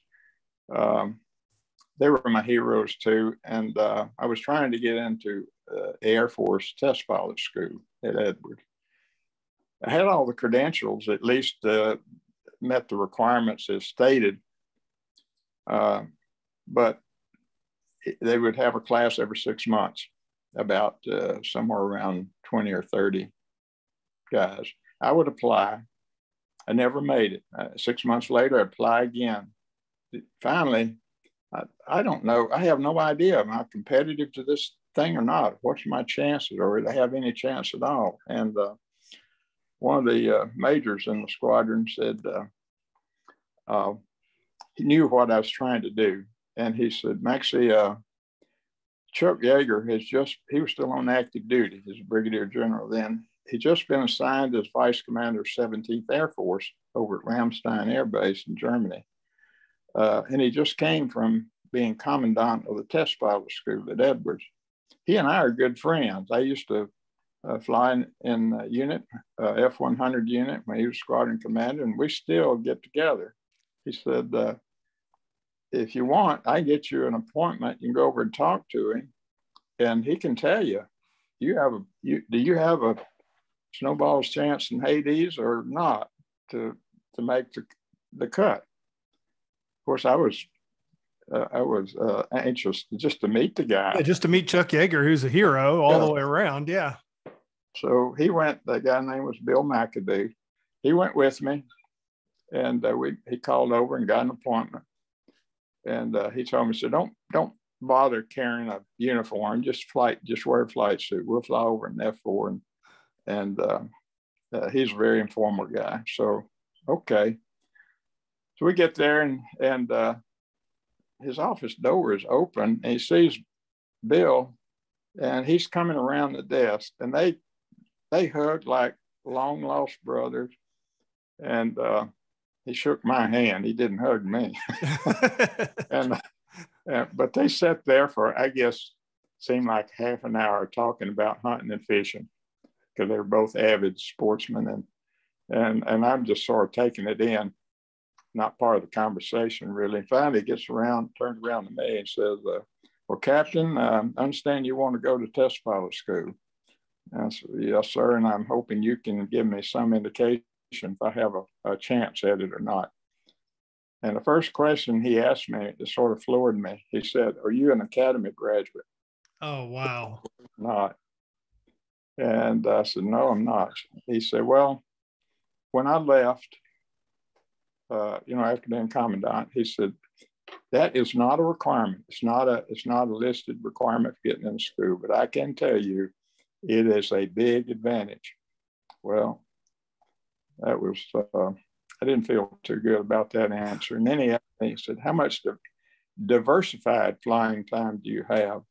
Um, they were my heroes too, and uh, I was trying to get into uh, Air Force test pilot school at Edwards. I had all the credentials, at least uh, met the requirements as stated. but they would have a class every six months, about uh, somewhere around 20 or 30 guys. I would apply. I never made it. Uh, six months later, I apply again. Finally, I, I don't know. I have no idea. Am I competitive to this thing or not? What's my chances, or do I have any chance at all? And uh, one of the uh, majors in the squadron said uh, uh, he knew what I was trying to do and he said, Maxey, uh, Chuck Yeager has just, he was still on active duty as a brigadier general then. He'd just been assigned as vice commander of 17th Air Force over at Ramstein Air Base in Germany. Uh, and he just came from being commandant of the test pilot school at Edwards. He and I are good friends. I used to uh, fly in, in unit, uh, F 100 unit, when he was squadron commander, and we still get together. He said, uh, if you want, I get you an appointment. You can go over and talk to him, and he can tell you, you have a you do you have a snowball's chance in Hades or not to to make the the cut. Of course, I was uh, I was uh, anxious just to meet the guy. Yeah, just to meet Chuck Yeager, who's a hero all yeah. the way around. Yeah. So he went. The guy name was Bill McAdoo. He went with me, and uh, we he called over and got an appointment. And uh, he told me, "said Don't don't bother carrying a uniform. Just flight, just wear a flight suit. We'll fly over in F4, and and uh, uh, he's a very informal guy. So okay, so we get there, and and uh, his office door is open, and he sees Bill, and he's coming around the desk, and they they hug like long lost brothers, and uh, he shook my hand. He didn't hug me, and uh, but they sat there for I guess seemed like half an hour talking about hunting and fishing because they were both avid sportsmen, and and and I'm just sort of taking it in not part of the conversation really. And Finally, he gets around, turns around to me and says, uh, well, Captain, um, I understand you want to go to test pilot school. And I said, yes, sir. And I'm hoping you can give me some indication if I have a, a chance at it or not. And the first question he asked me, it sort of floored me. He said, Are you an academy graduate? Oh, wow. Not. And I said, No, I'm not. He said, Well, when I left, uh, you know, after being commandant, he said, that is not a requirement. It's not a it's not a listed requirement for getting into school, but I can tell you it is a big advantage. Well, that was uh, I didn't feel too good about that answer. And then he asked me, he said, How much diversified flying time do you have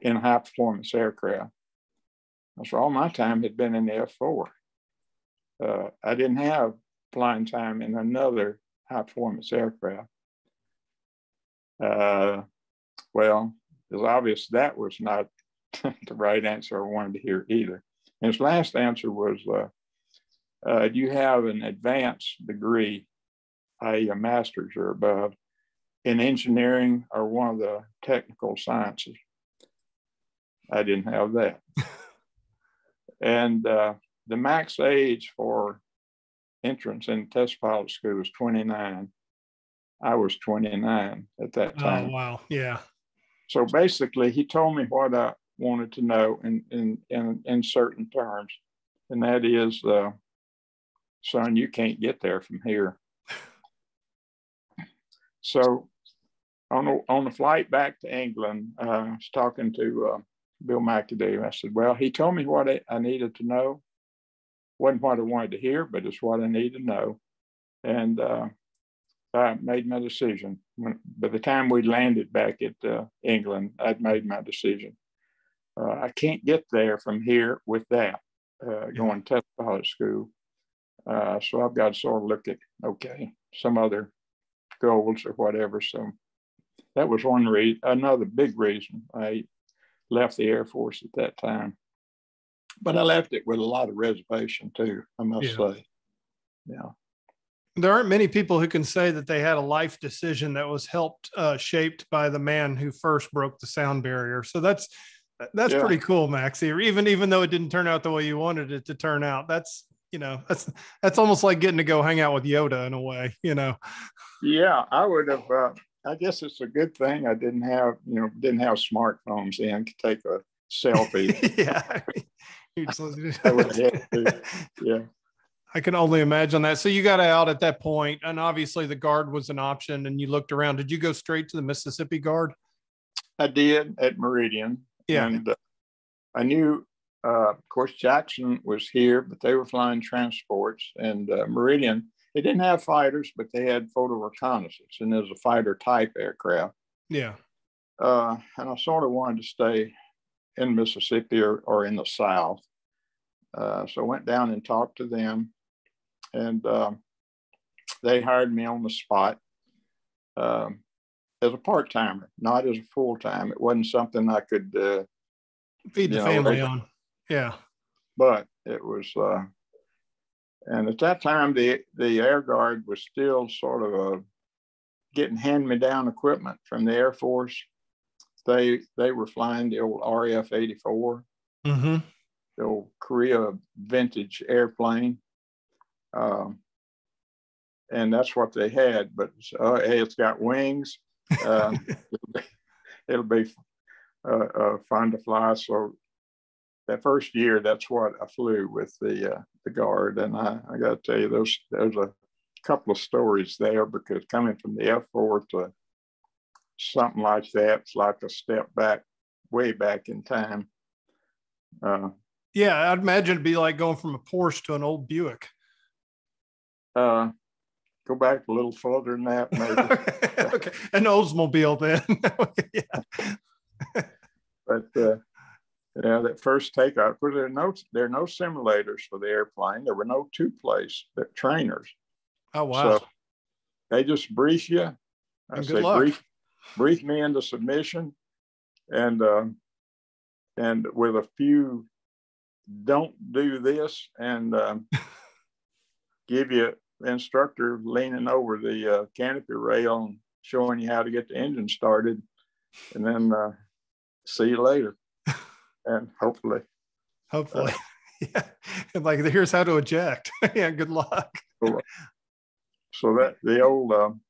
in high performance aircraft? I said, All my time had been in the F 4. Uh, I didn't have flying time in another high performance aircraft. Uh, well, it's obvious that was not the right answer I wanted to hear either. And his last answer was, uh, uh, do you have an advanced degree, i.e. a master's or above, in engineering or one of the technical sciences? I didn't have that. and uh, the max age for entrance in test pilot school was 29. I was 29 at that oh, time. Oh, wow. Yeah. So basically, he told me what I wanted to know in, in, in, in certain terms. And that is, uh, son, you can't get there from here. So on the, on the flight back to England, uh, I was talking to uh, Bill McAdoo. I said, well, he told me what I, I needed to know wasn't what I wanted to hear, but it's what I need to know. And uh, I made my decision. When, by the time we landed back at uh, England, I'd made my decision. Uh, I can't get there from here with that, uh, going to pilot school. Uh, so I've got to sort of look at, okay, some other goals or whatever. So that was one reason. Another big reason I left the Air Force at that time but I left it with a lot of reservation too, I must yeah. say. Yeah. There aren't many people who can say that they had a life decision that was helped uh, shaped by the man who first broke the sound barrier. So that's that's yeah. pretty cool, Maxey. Even even though it didn't turn out the way you wanted it to turn out, that's you know that's that's almost like getting to go hang out with Yoda in a way, you know. Yeah, I would have. Uh, I guess it's a good thing I didn't have you know didn't have smartphones in to take a selfie. yeah, yeah. I can only imagine that. So you got out at that point, and obviously the guard was an option, and you looked around. Did you go straight to the Mississippi Guard? I did at Meridian. Yeah. And uh, I knew, uh, of course, Jackson was here, but they were flying transports, and uh, Meridian. They didn't have fighters, but they had photo reconnaissance, and there's a fighter type aircraft. Yeah. Uh, and I sort of wanted to stay in Mississippi or, or in the South. Uh, so I went down and talked to them, and uh, they hired me on the spot um, as a part timer, not as a full time. It wasn't something I could uh, feed the know, family on. Yeah, but it was. Uh, and at that time, the the Air Guard was still sort of a, uh, getting hand me down equipment from the Air Force they they were flying the old RF 84, mm-hmm. the old Korea vintage airplane. Um, and that's what they had. But uh, hey, it's got wings. Uh, it'll be, it'll be uh, uh, fun to fly. So that first year, that's what I flew with the uh, the guard. And I, I got to tell you, those there's a couple of stories there because coming from the F4 to something like that. It's like a step back, way back in time. Uh, yeah, I'd imagine it'd be like going from a Porsche to an old Buick. Uh, go back a little further than that, maybe. okay, an Oldsmobile then. yeah. but uh, yeah, that first takeoff, there are no there are no simulators for the airplane. There were no two place trainers. Oh wow! So they just brief you. I and say brief, brief me into submission, and uh, and with a few don't do this and um, give you instructor leaning over the uh, canopy rail and showing you how to get the engine started and then uh, see you later. And hopefully hopefully. uh, yeah. And like here's how to eject. Yeah good luck. So that the old um,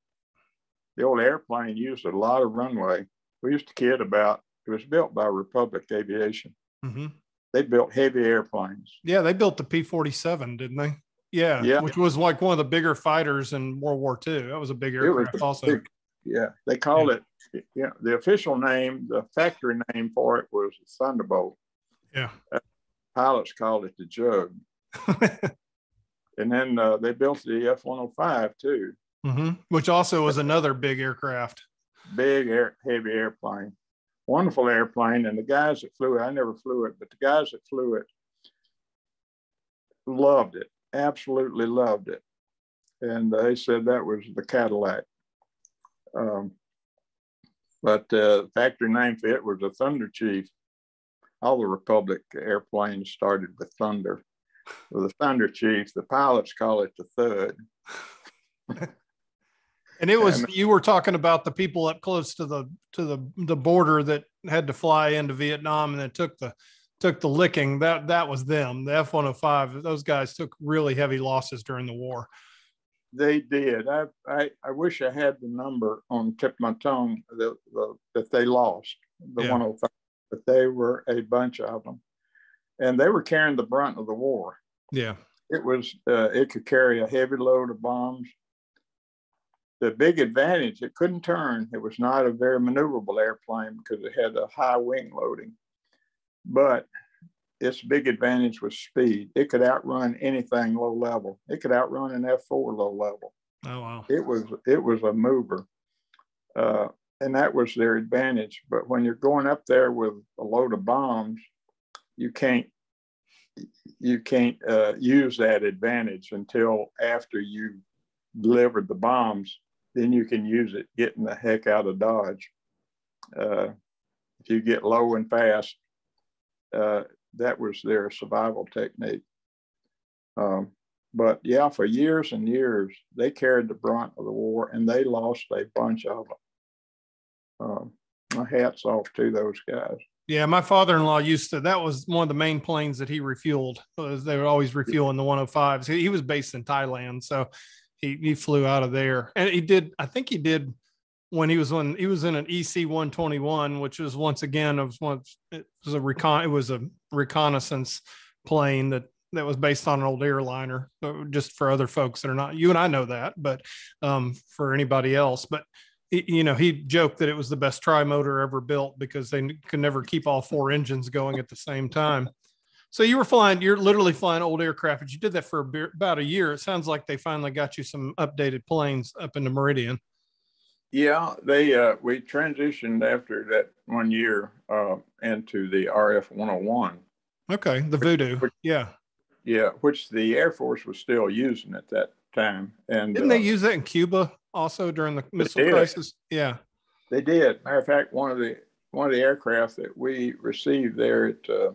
the old airplane used a lot of runway we used to kid about it was built by republic aviation mm-hmm. they built heavy airplanes yeah they built the p-47 didn't they yeah, yeah, which was like one of the bigger fighters in World War II. That was a big aircraft, also. Big, yeah, they called yeah. it. Yeah, the official name, the factory name for it was Thunderbolt. Yeah, uh, pilots called it the Jug. and then uh, they built the F-105 too, mm-hmm. which also was another big aircraft. Big air, heavy airplane, wonderful airplane. And the guys that flew it, I never flew it, but the guys that flew it loved it absolutely loved it. And they said that was the Cadillac. Um, but uh, factory name for it was the Thunder Chief. All the Republic airplanes started with Thunder. With the Thunder Chief, the pilots call it the Thud. and it was and, you were talking about the people up close to the to the the border that had to fly into Vietnam and then took the took the licking. That that was them. The F one hundred five. Those guys took really heavy losses during the war. They did. I I, I wish I had the number on tip of my tongue that the, that they lost the yeah. one hundred oh five, but they were a bunch of them, and they were carrying the brunt of the war. Yeah, it was. Uh, it could carry a heavy load of bombs. The big advantage, it couldn't turn. It was not a very maneuverable airplane because it had a high wing loading but its big advantage was speed. It could outrun anything low level. It could outrun an F4 low level. Oh wow! It was it was a mover, uh, and that was their advantage. But when you're going up there with a load of bombs, you can't you can't uh, use that advantage until after you delivered the bombs. Then you can use it getting the heck out of Dodge. Uh, if you get low and fast, uh, that was their survival technique. Um, but yeah, for years and years, they carried the brunt of the war and they lost a bunch of them. Um, my hat's off to those guys. Yeah, my father-in-law used to. That was one of the main planes that he refueled. Was they were always refueling the 105s. He, he was based in Thailand, so he he flew out of there, and he did. I think he did when he was when he was in an EC 121, which was once again of one it was a recon it was a reconnaissance plane that that was based on an old airliner. Just for other folks that are not you and I know that, but um, for anybody else, but you know he joked that it was the best tri motor ever built because they could never keep all four engines going at the same time. So you were flying, you're literally flying old aircraft, but you did that for a, about a year. It sounds like they finally got you some updated planes up into Meridian. Yeah, they uh, we transitioned after that one year uh, into the RF 101. Okay, the Voodoo. Which, yeah, yeah, which the Air Force was still using at that time. And didn't uh, they use that in Cuba also during the missile crisis? Yeah, they did. Matter of fact, one of the one of the aircraft that we received there at uh,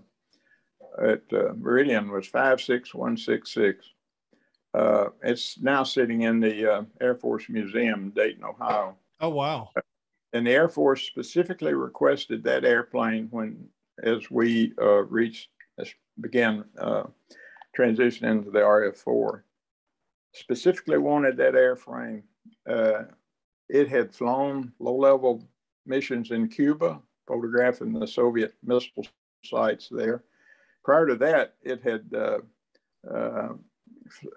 at uh, Meridian was five six one six six. Uh, it's now sitting in the Air Force Museum in Dayton, Ohio. Oh, wow. And the Air Force specifically requested that airplane when, as we uh, reached, began uh, transition into the RF4, specifically wanted that airframe. Uh, it had flown low level missions in Cuba, photographing the Soviet missile sites there. Prior to that, it had uh, uh,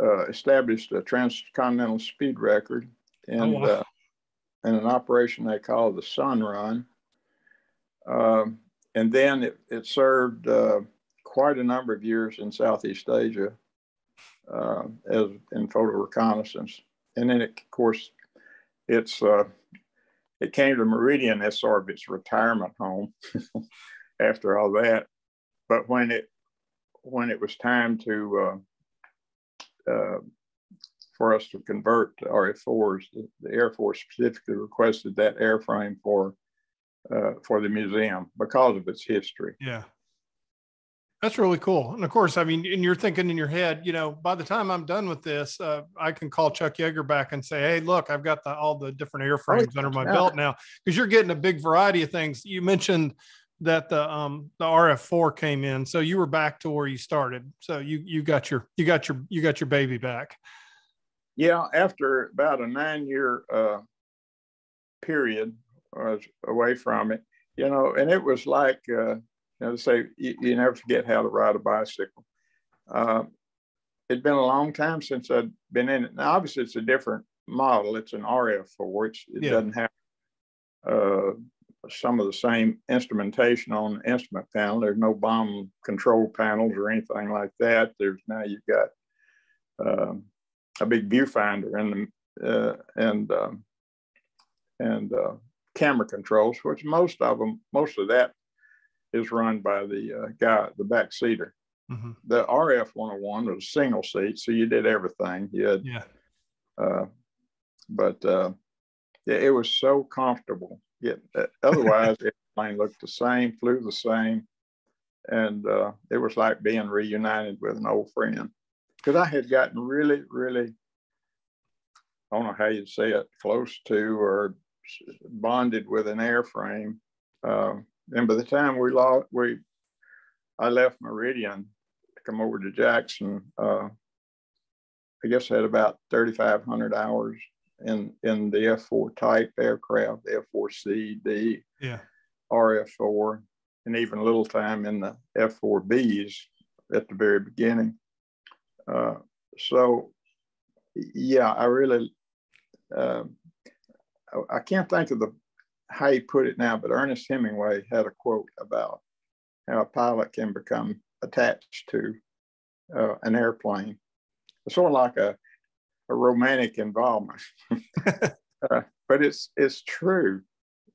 uh, established a transcontinental speed record. And oh, wow in an operation they called the Sun Run. Um, and then it, it served uh, quite a number of years in Southeast Asia uh, as in photo reconnaissance. And then, it, of course, it's uh, it came to Meridian as sort of its retirement home after all that. But when it when it was time to uh, uh, for us to convert to RF4s, the, the, Air Force specifically requested that airframe for uh, for the museum because of its history. Yeah. That's really cool. And of course, I mean, and you're thinking in your head, you know, by the time I'm done with this, uh, I can call Chuck Yeager back and say, hey, look, I've got the, all the different airframes oh, under my yeah. belt now because you're getting a big variety of things. You mentioned that the um the RF4 came in, so you were back to where you started. So you you got your you got your you got your baby back. Yeah, after about a nine year uh, period, I was away from it, you know, and it was like. Uh, you know, to say you, you, never forget how to ride a bicycle. Uh, it'd been a long time since I'd been in it. Now, obviously, it's a different model. It's an RF4. It's, it yeah. doesn't have uh, some of the same instrumentation on the instrument panel. There's no bomb control panels or anything like that. There's now you've got uh, a big viewfinder in the uh, and um, and uh, camera controls, which most of them, most of that is run by the uh, guy, the back seater. Mm-hmm. The RF 101 was a single seat, so you did everything. You had, yeah. Uh, but uh, it, it was so comfortable. Yeah, uh, otherwise, the plane looked the same, flew the same, and uh, it was like being reunited with an old friend. Because I had gotten really, really, I don't know how you'd say it, close to or bonded with an airframe. Um, and by the time we lost, we, I left Meridian to come over to Jackson. Uh, I guess I had about 3,500 hours in in the F4 type aircraft, the F4C, D, yeah, RF4, and even a little time in the F4Bs at the very beginning. Uh, so, yeah, I really, uh, I, I can't think of the how he put it now, but Ernest Hemingway had a quote about how a pilot can become attached to uh, an airplane. It's sort of like a, a romantic involvement. uh, but it's it's true.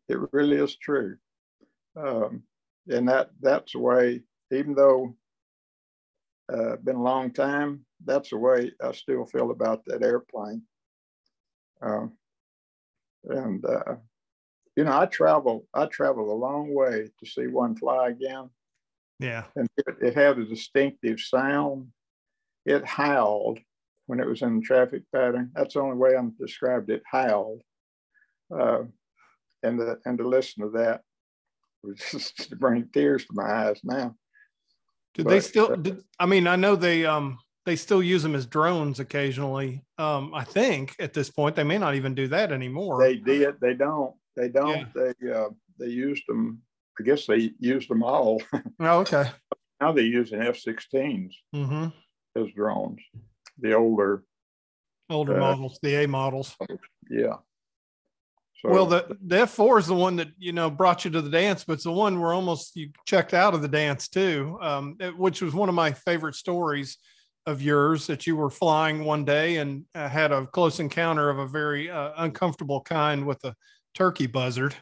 It really is true. Um, and that that's the way, even though uh, been a long time, that's the way I still feel about that airplane. Uh, and uh, you know, I travel, I travel a long way to see one fly again. Yeah. And it, it had a distinctive sound. It howled when it was in the traffic pattern. That's the only way I'm described it, howled. Uh, and, the, and to listen to that was just to bring tears to my eyes now. Do they still, uh, did, I mean, I know they, um, they still use them as drones occasionally. Um, I think at this point they may not even do that anymore. They did. They don't. They don't. Yeah. They uh, they used them. I guess they used them all. Oh, okay. now they use an F-16s mm-hmm. as drones. The older older uh, models, the A models. Yeah. So, well, the, the F4 is the one that, you know, brought you to the dance, but it's the one where almost you checked out of the dance too, um, which was one of my favorite stories of yours that you were flying one day and uh, had a close encounter of a very uh, uncomfortable kind with a turkey buzzard.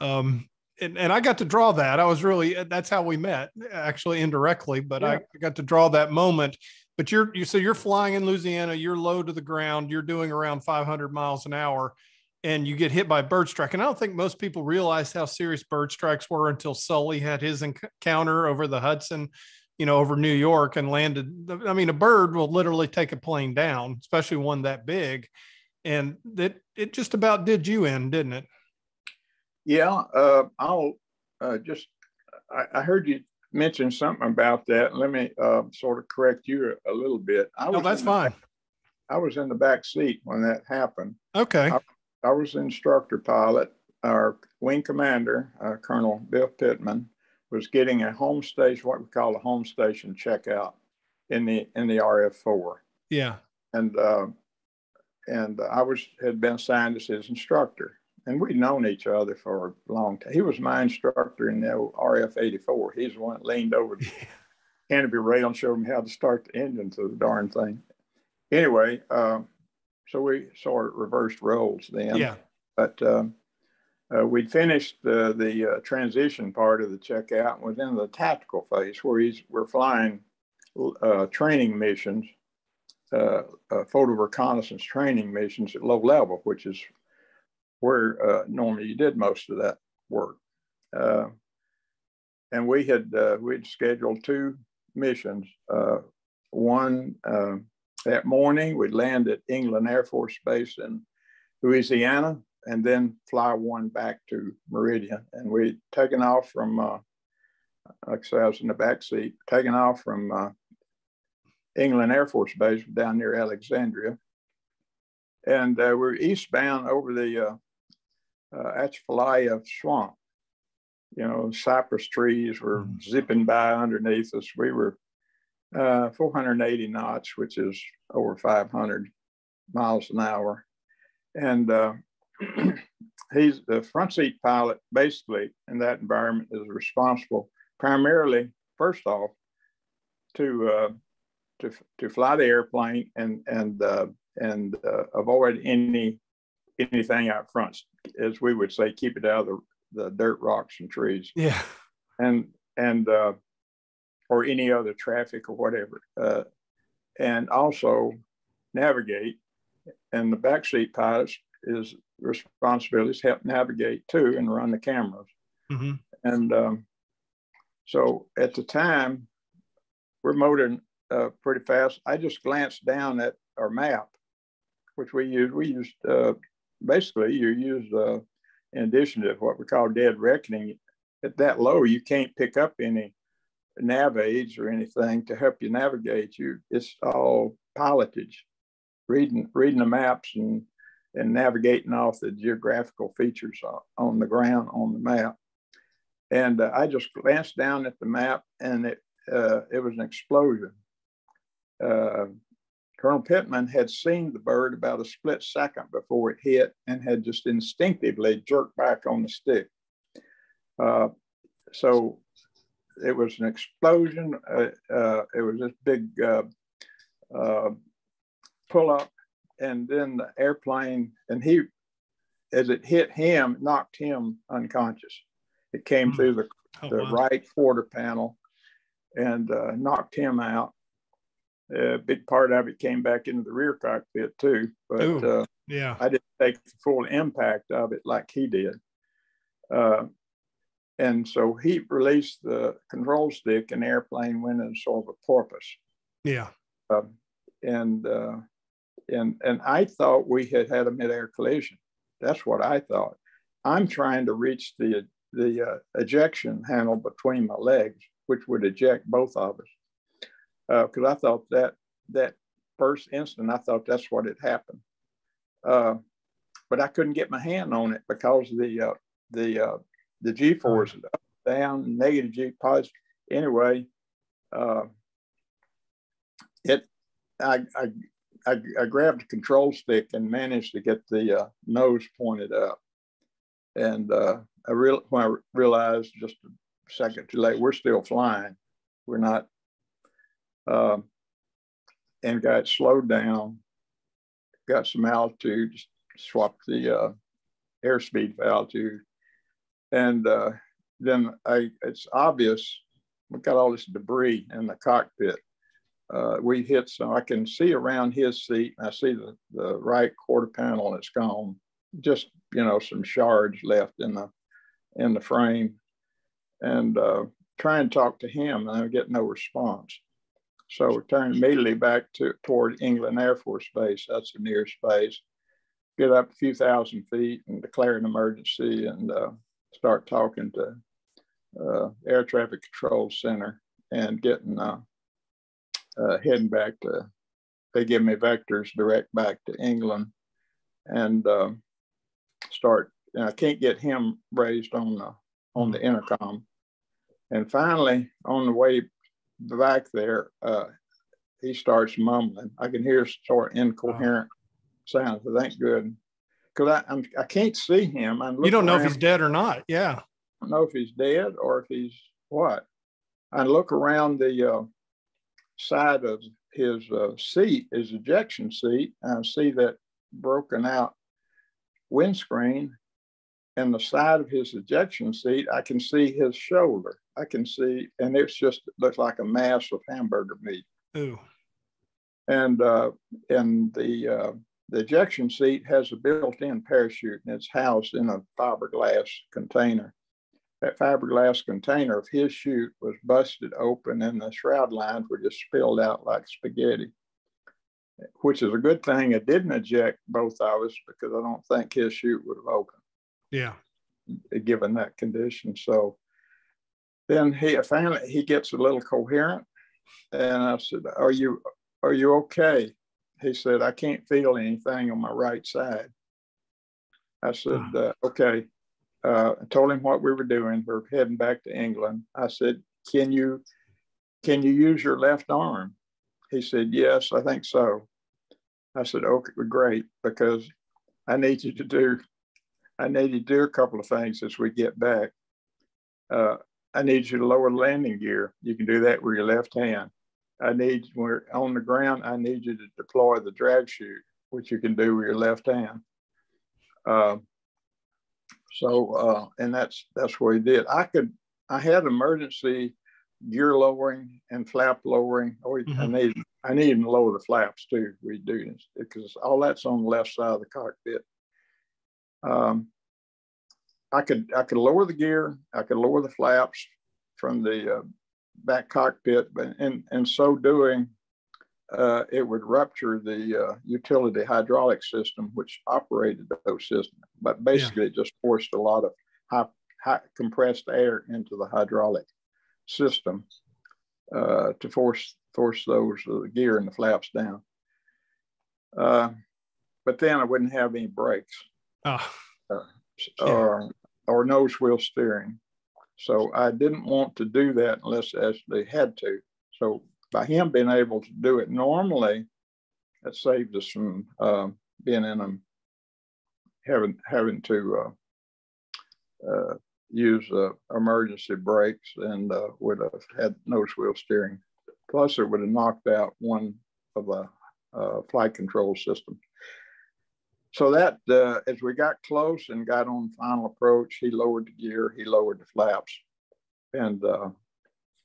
Um, and, and I got to draw that. I was really that's how we met, actually indirectly, but yeah. I got to draw that moment. But you're you so you're flying in Louisiana, you're low to the ground, you're doing around 500 miles an hour, and you get hit by bird strike. And I don't think most people realize how serious bird strikes were until Sully had his encounter over the Hudson, you know, over New York and landed. I mean, a bird will literally take a plane down, especially one that big and that it just about did you in, didn't it? Yeah, uh, I'll uh, just. I, I, heard you mention something about that. Let me uh, sort of correct you a, little bit. I was that's fine. I was in the back seat when that happened. Okay. I, I was instructor pilot. Our wing commander, uh, Colonel Bill Pittman, was getting a home station, what we call a home station checkout in the in the RF four. Yeah. And uh, and I was had been assigned as his instructor. And we'd known each other for a long time. He was my instructor in the RF 84. He's the one that leaned over the canopy rail and showed me how to start the engine to the darn thing. Anyway, uh, so we sort of reversed roles then. Yeah. But um, uh, we'd finished the, the uh, transition part of the checkout and was in the tactical phase where he's, we're flying uh, training missions, uh, uh, photo reconnaissance training missions at low level, which is where uh, normally you did most of that work. and we had we'd scheduled two missions. one that morning, we'd land at England Air Force Base in Louisiana and then fly one back to Meridian. And we'd taken off from, uh, like I said, I was in the back seat, taken off from uh, England Air Force Base down near Alexandria. And uh, we're eastbound over the uh, Atchafalaya swamp. You know, cypress trees were mm. zipping by underneath us. We were uh, 480 knots, which is over 500 miles an hour. And uh, he's the front seat pilot, basically, in that environment is responsible primarily, first off, to uh, to to fly the airplane and and uh, and uh, avoid any anything out front, as we would say, keep it out of the, the dirt, rocks, and trees. Yeah, and and uh, or any other traffic or whatever, uh, and also navigate. And the backseat pilots is responsibilities help navigate too and run the cameras. Mm-hmm. And um, so at the time, we're motoring uh, pretty fast. I just glanced down at our map, which we use. We used uh, basically you use uh, in addition to what we call dead reckoning. At that low, you can't pick up any nav aids or anything to help you navigate. You it's all pilotage, reading reading the maps and and navigating off the geographical features on the ground on the map. And uh, I just glanced down at the map and it, uh, it was an explosion. Uh, Colonel Pittman had seen the bird about a split second before it hit and had just instinctively jerked back on the stick. Uh, so it was an explosion. Uh, uh, it was this big pull up and then the airplane, and he, as it hit him, knocked him unconscious. It came mm. through the, oh, the wow. right quarter panel and uh, knocked him out. A big part of it came back into the rear cockpit too, but uh, yeah, I didn't take the full impact of it like he did. Uh, and so he released the control stick, and the airplane went in sort of a porpoise. Yeah. Um, and uh, and and I thought we had had a midair collision. That's what I thought. I'm trying to reach the the uh, ejection handle between my legs, which would eject both of us, because uh, I thought that that first instant I thought that's what had happened. Uh, but I couldn't get my hand on it because the uh, the the G force up, down, negative G positive. Anyway, it I, I I, I grabbed a control stick and managed to get the uh, nose pointed up. And uh, I real when I realized just a second too late, we're still flying. We're not. Um, and got slowed down, got some altitude, swapped the uh, airspeed for altitude, and uh, then I it's obvious we got all this debris in the cockpit uh, we hit some, I can see around his seat, I see the, the right quarter panel and it's gone. Just, you know, some shards left in the, in the frame and uh, try and talk to him and I get no response. So we turn immediately back to toward England Air Force Base. That's the nearest base. Get up a few thousand feet and declare an emergency and uh, start talking to uh, Air Traffic Control Center and getting uh, uh, heading back to, they give me vectors direct back to England and uh, start, and I can't get him raised on the, on the intercom. And finally, on the way back there, uh, he starts mumbling. I can hear sort of incoherent sounds. I think good. because I I'm, I can not see him. I'm you don't know around, if he's dead or not. Yeah. I don't know if he's dead or if he's what. I look around the uh, side of his uh, seat, his ejection seat, and I see that broken out windscreen. And the side of his ejection seat, I can see his shoulder. I can see, and it's just it looks like a mass of hamburger meat. Ooh. And uh, and the uh, the ejection seat has a built-in parachute, and it's housed in a fiberglass container that fiberglass container of his chute was busted open and the shroud lines were just spilled out like spaghetti, which is a good thing it didn't eject both of us because I don't think his chute would have opened. Yeah. Given that condition. So then he finally he gets a little coherent and I said, Are you are you okay? He said, I can't feel anything on my right side. I said, uh, okay uh, I told him what we were doing. We're heading back to England. I said, "Can you can you use your left arm?" He said, "Yes, I think so." I said, "Okay, great, because I need you to do I need you to do a couple of things as we get back. Uh, I need you to lower the landing gear. You can do that with your left hand. I need when we're on the ground. I need you to deploy the drag chute, which you can do with your left hand." Uh, so, uh, and that's that's what he did. I could, I had emergency gear lowering and flap lowering. Oh, mm-hmm. I need, I need to lower the flaps too. We do this because all that's on the left side of the cockpit. Um, I could, I could lower the gear. I could lower the flaps from the uh, back cockpit, but in in so doing, uh, it would rupture the uh, utility hydraulic system, which operated those systems. But basically, yeah. it just forced a lot of high, high compressed air into the hydraulic system uh, to force force those uh, gear and the flaps down. Uh, but then I wouldn't have any brakes oh. or or nose wheel steering. So I didn't want to do that unless I actually had to. So by him being able to do it normally, it saved us from uh, being in them having having to uh, uh, use uh, emergency brakes and uh, would have had nose wheel steering. Plus, it would have knocked out one of the uh, flight control systems. So that as we got close and got on final approach, he lowered the gear, he lowered the flaps, and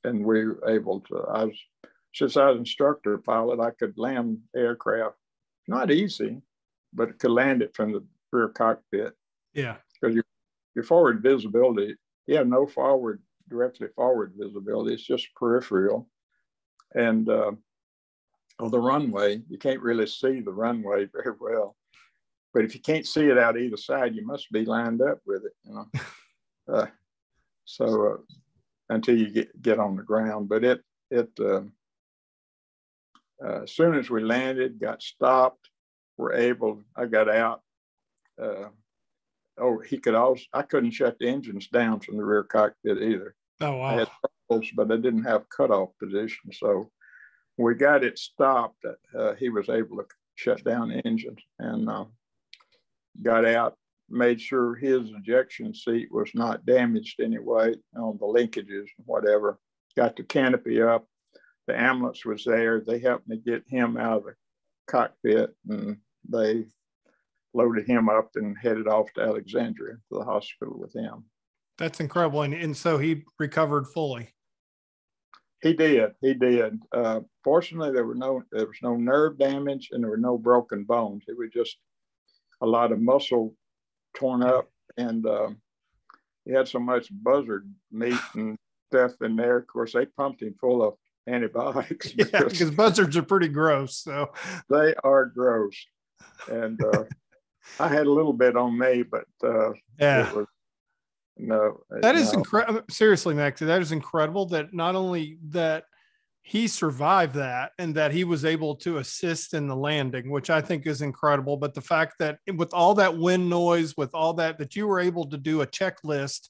and we were able to. I was since I was instructor pilot, I could land aircraft. Not easy, but could land it from the rear cockpit. Yeah. Because your, your forward visibility, you have no forward, directly forward visibility. It's just peripheral. And uh, on the runway, you can't really see the runway very well. But if you can't see it out either side, you must be lined up with it, you know. uh, so uh, until you get, get on the ground, but it, it, uh, uh, as soon as we landed, got stopped, we were able, I got out. Uh, oh, he could also, I couldn't shut the engines down from the rear cockpit either. Oh, wow. I had troubles, but I didn't have cutoff position. So we got it stopped. Uh, he was able to shut down engines and uh, got out, made sure his ejection seat was not damaged anyway on the linkages and whatever. Got the canopy up, the ambulance was there. They helped me get him out of the cockpit and they loaded him up and headed off to Alexandria to the hospital with him. That's incredible. And, and so he recovered fully. He did. He did. Uh, fortunately, there were no there was no nerve damage and there were no broken bones. It was just a lot of muscle torn up, and uh, he had so much buzzard meat and stuff in there. Of course, they pumped him full of antibiotics. yeah, because buzzards are pretty gross. So they are gross. And uh, I had a little bit on me, but uh, yeah. Was, no, that is no. incredible. Seriously, Max, that is incredible that not only that he survived that and that he was able to assist in the landing, which I think is incredible. But the fact that with all that wind noise, with all that, that you were able to do a checklist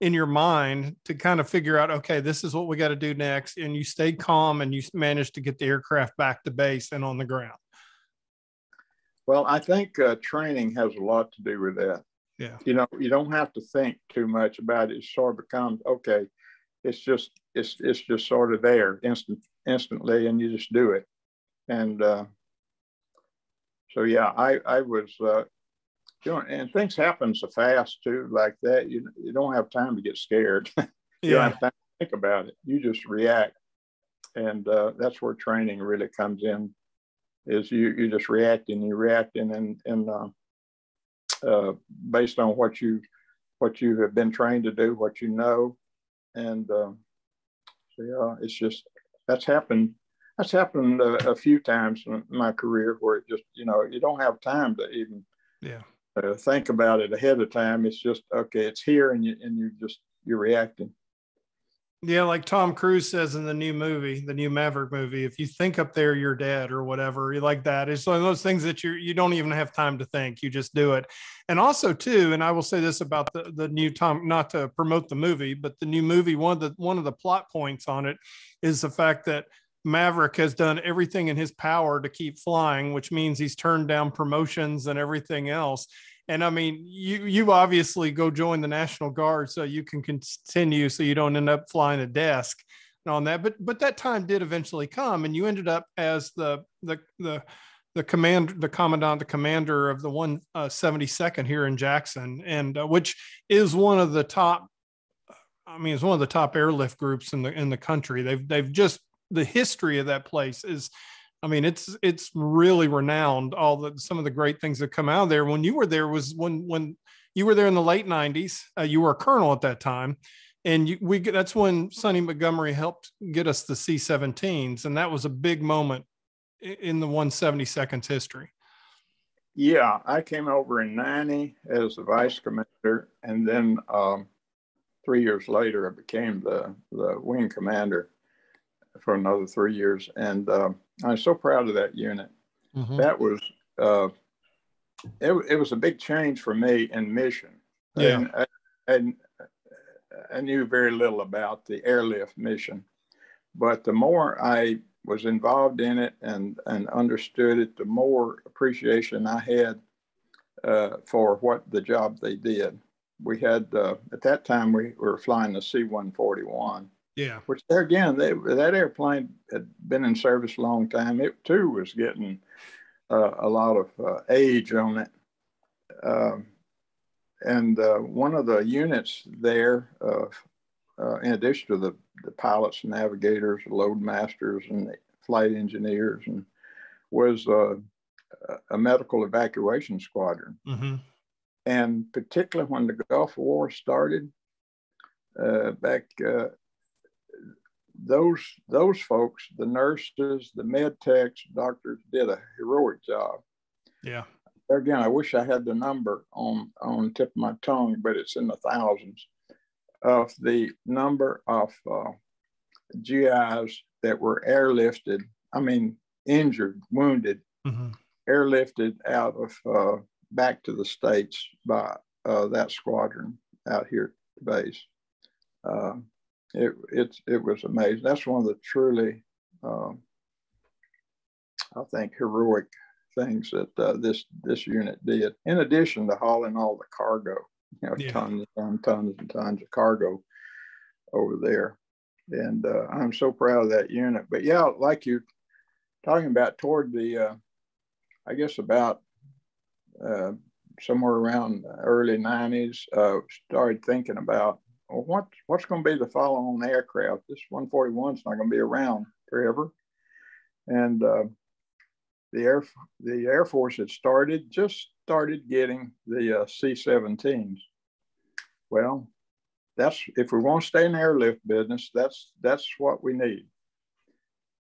in your mind to kind of figure out, okay, this is what we got to do next. And you stayed calm and you managed to get the aircraft back to base and on the ground. Well, I think uh, training has a lot to do with that. Yeah. You know, you don't have to think too much about it. It sort of becomes okay. It's just it's it's just sort of there instant instantly, and you just do it. And uh, so yeah, I I was uh, doing, and things happen so fast too, like that. You you don't have time to get scared. you yeah. don't have time to think about it. You just react, and uh, that's where training really comes in is you you just reacting, you reacting, and and uh, uh, based on what you what you have been trained to do, what you know, and uh, yeah, it's just that's happened. That's happened a, a, few times in my career where it just you know you don't have time to even yeah uh, think about it ahead of time. It's just okay, it's here, and you and you just you're reacting. Yeah, like Tom Cruise says in the new movie, the new Maverick movie, if you think up there you're dead or whatever, like that. It's one of those things that you you don't even have time to think. You just do it. And also too, and I will say this about the the new Tom, not to promote the movie, but the new movie, one of the one of the plot points on it is the fact that Maverick has done everything in his power to keep flying, which means he's turned down promotions and everything else. And I mean, you you obviously go join the National Guard so you can continue, so you don't end up flying a desk on that. But but that time did eventually come, and you ended up as the the the the command the commandant the commander of the 172nd uh, here in Jackson, and uh, which is one of the top. I mean, it's one of the top airlift groups in the in the country. They've they've just the history of that place is I mean, it's it's really renowned. All the some of the great things that come out of there. When you were there was when when you were there in the late '90s. Uh, you were a colonel at that time, and you, we that's when Sonny Montgomery helped get us the C-17s, and that was a big moment in the 172nd's history. Yeah, I came over in '90 as the vice commander, and then um, three years later, I became the the wing commander for another three years, and. Um, I'm so proud of that unit. Mm-hmm. That was uh, it, it was a big change for me in mission. Yeah. And, I, and I knew very little about the airlift mission, but the more I was involved in it and, and understood it, the more appreciation I had uh, for what the job they did. We had, uh, at that time, we were flying the C 141. Yeah. Which there again, they, that airplane had been in service a long time. It too was getting uh, a lot of uh, age on it. Um, and uh, one of the units there, uh, in addition to the, the pilots, navigators, load masters, and flight engineers, and was uh, a medical evacuation squadron. Mm-hmm. And particularly when the Gulf War started, uh, back uh, those those folks, the nurses, the med techs, doctors, did a heroic job. Yeah. Again, I wish I had the number on on the tip of my tongue, but it's in the thousands of the number of uh, GIs that were airlifted. I mean, injured, wounded, mm-hmm. airlifted out of uh, back to the states by uh, that squadron out here at the base. Uh, it it it was amazing. That's one of the truly, um, I think, heroic things that uh, this this unit did. In addition to hauling all the cargo, you know, yeah. tons and tons and tons of cargo over there, and uh, I'm so proud of that unit. But yeah, like you're talking about toward the, uh, I guess about uh, somewhere around early 90s, uh, started thinking about well, what, what's going to be the follow on aircraft? This 141 is not going to be around forever. And uh, the Air the Air Force had started just started getting the uh, C-17s. Well, that's if we want to stay in the airlift business, that's that's what we need.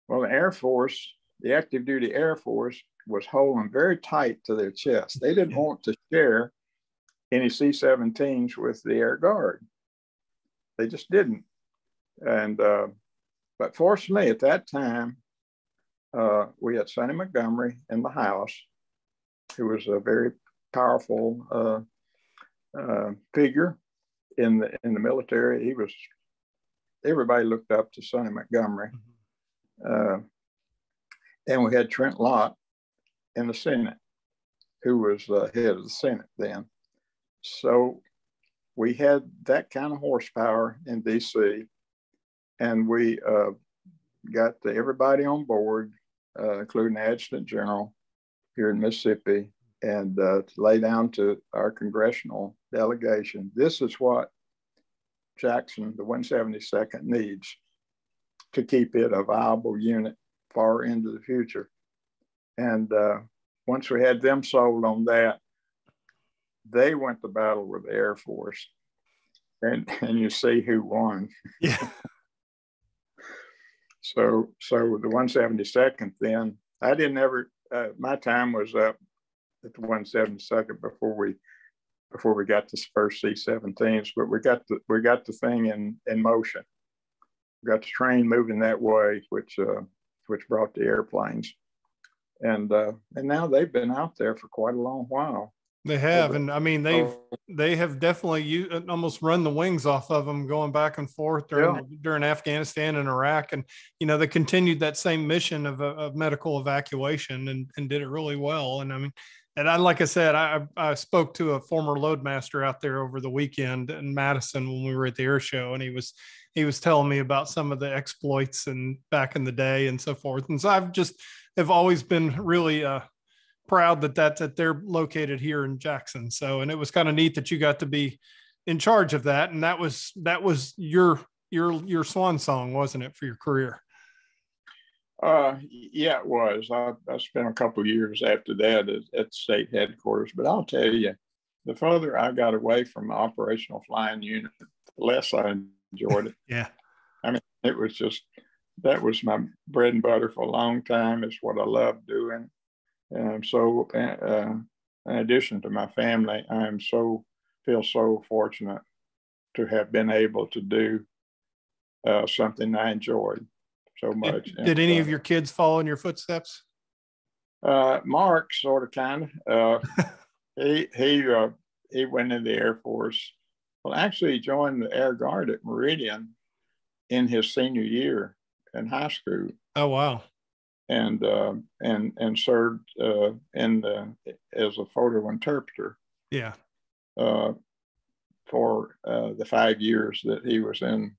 Well, the Air Force, the active duty Air Force, was holding very tight to their chest. They didn't want to share any C-17s with the Air Guard. They just didn't. And uh, but fortunately, at that time, uh, we had Sonny Montgomery in the house, who was a very powerful uh, uh, figure in the in the military. He was everybody looked up to Sonny Montgomery, mm-hmm. uh, and we had Trent Lott in the Senate. who was uh, head of the Senate then. So we had that kind of horsepower in DC, and we uh, got everybody on board, uh, including the adjutant general here in Mississippi, and uh, to lay down to our congressional delegation this is what Jackson, the 172nd, needs to keep it a viable unit far into the future. And uh, once we had them sold on that, they went to battle with the Air Force. And, and you see who won. Yeah. so so the 172nd then I didn't ever uh, my time was up at the 172nd before we before we got the first C-17s, but we got the we got the thing in in motion. We got the train moving that way, which uh, which brought the airplanes, and uh, and now they've been out there for quite a long while. They have, and I mean they've they have definitely you uh, almost run the wings off of them going back and forth during yeah. during Afghanistan and Iraq, and you know they continued that same mission of, of medical evacuation and and did it really well. And I mean, and I like I said, I I spoke to a former loadmaster out there over the weekend in Madison when we were at the air show, and he was he was telling me about some of the exploits and back in the day and so forth. And so I've just have always been really uh, proud that that's that they're located here in Jackson. So, and it was kind of neat that you got to be in charge of that, and that was that was your your your swan song, wasn't it, for your career? Uh, yeah, it was. I, I spent a couple years after that at, at state headquarters, but I'll tell you, the further I got away from operational flying unit, the less I enjoyed it. yeah, I mean, it was just that was my bread and butter for a long time. It's what I loved doing. And so, uh, in addition to my family, I am so feel so fortunate to have been able to do uh, something I enjoyed so much. Did, did any uh, of your kids follow in your footsteps? Uh, Mark, sort of, kind of. Uh, he he uh, he went in the Air Force. Well, actually, he joined the Air Guard at Meridian in his senior year in high school. Oh wow! And uh, and and served uh, in the, as a photo interpreter. Yeah. Uh, for uh, the five years that he was in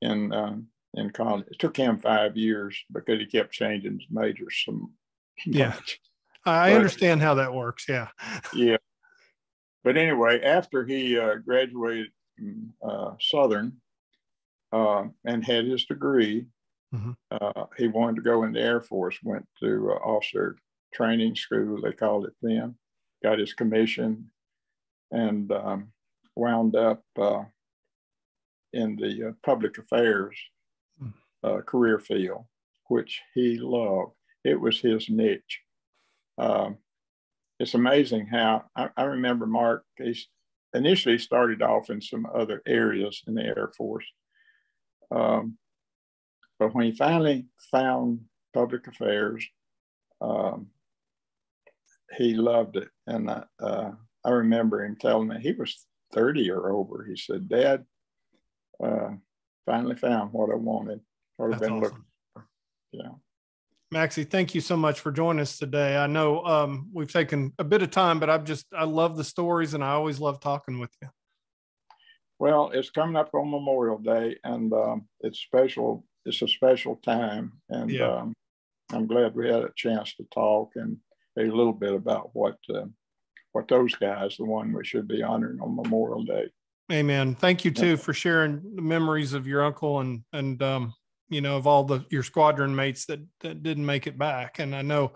in um, in college, it took him five years because he kept changing his majors some. Yeah, I but, understand how that works. Yeah. yeah, but anyway, after he uh, graduated from uh, Southern and had his degree, Mm-hmm. Uh, he wanted to go in the Air Force, went to uh, officer training school, they called it then, got his commission, and um, wound up uh, in the uh, public affairs mm. uh, career field, which he loved. It was his niche. Um, it's amazing how I, I remember Mark, he initially started off in some other areas in the Air Force. Um, but when he finally found public affairs, um, he loved it. And I, uh, I remember him telling me he was 30 or over. He said, Dad, uh, finally found what I wanted, what I've been awesome. looking for. Yeah. Maxey, thank you so much for joining us today. I know um, we've taken a bit of time, but I've just, I love the stories and I always love talking with you. Well, it's coming up on Memorial Day and um, it's special it's a special time, and yeah. um, I'm glad we had a chance to talk and a little bit about what uh, what those guys, the one we should be honoring on Memorial Day. Amen. Thank you too yeah. for sharing the memories of your uncle and and um, you know of all the your squadron mates that that didn't make it back. And I know,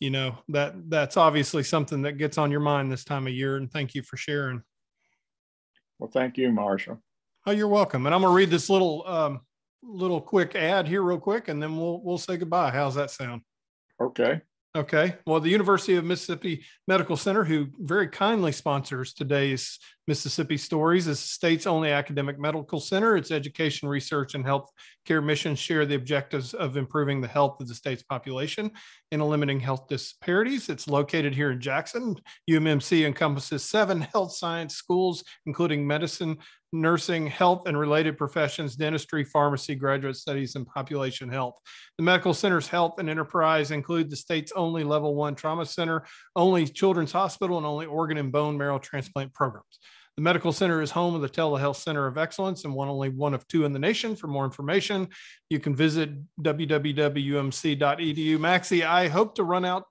you know that that's obviously something that gets on your mind this time of year. And thank you for sharing. Well, thank you, Marshall. Oh, you're welcome. And I'm gonna read this little um, little quick ad here real quick and then we'll we'll say goodbye. How's that sound? Okay. Okay. Well, the University of Mississippi Medical Center, who very kindly sponsors today's Mississippi Stories, is the state's only academic medical center. Its education, research, and health care missions share the objectives of improving the health of the state's population and eliminating health disparities. It's located here in Jackson. UMMC encompasses seven health science schools, including medicine, nursing, health and related professions, dentistry, pharmacy, graduate studies, and population health. The medical center's health and enterprise include the state's only level one trauma center, only children's hospital, and only organ and bone marrow transplant programs. The medical center is home of the Telehealth Center of Excellence and one only one of two in the nation. For more information, you can visit www.umc.edu. Maxey, I hope to run out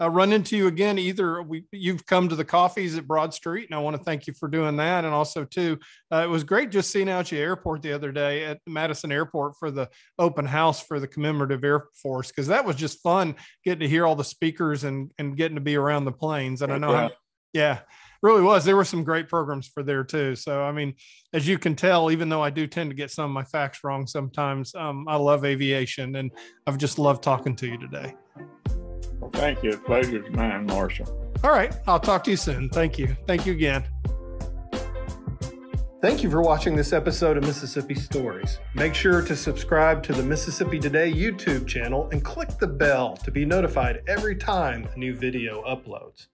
uh, run into you again. Either we, you've come to the coffees at Broad Street, and I want to thank you for doing that. And also, too, uh, it was great just seeing out you airport the other day at Madison Airport for the open house for the commemorative Air Force because that was just fun getting to hear all the speakers and and getting to be around the planes. And I know, yeah. How, yeah, really was. There were some great programs for there too. So, I mean, as you can tell, even though I do tend to get some of my facts wrong sometimes, um, I love aviation and I've just loved talking to you today. Well, thank you. Pleasure's mine, Marshall. All right. I'll talk to you soon. Thank you. Thank you again. Thank you for watching this episode of Mississippi Stories. Make sure to subscribe to the Mississippi Today YouTube channel and click the bell to be notified every time a new video uploads.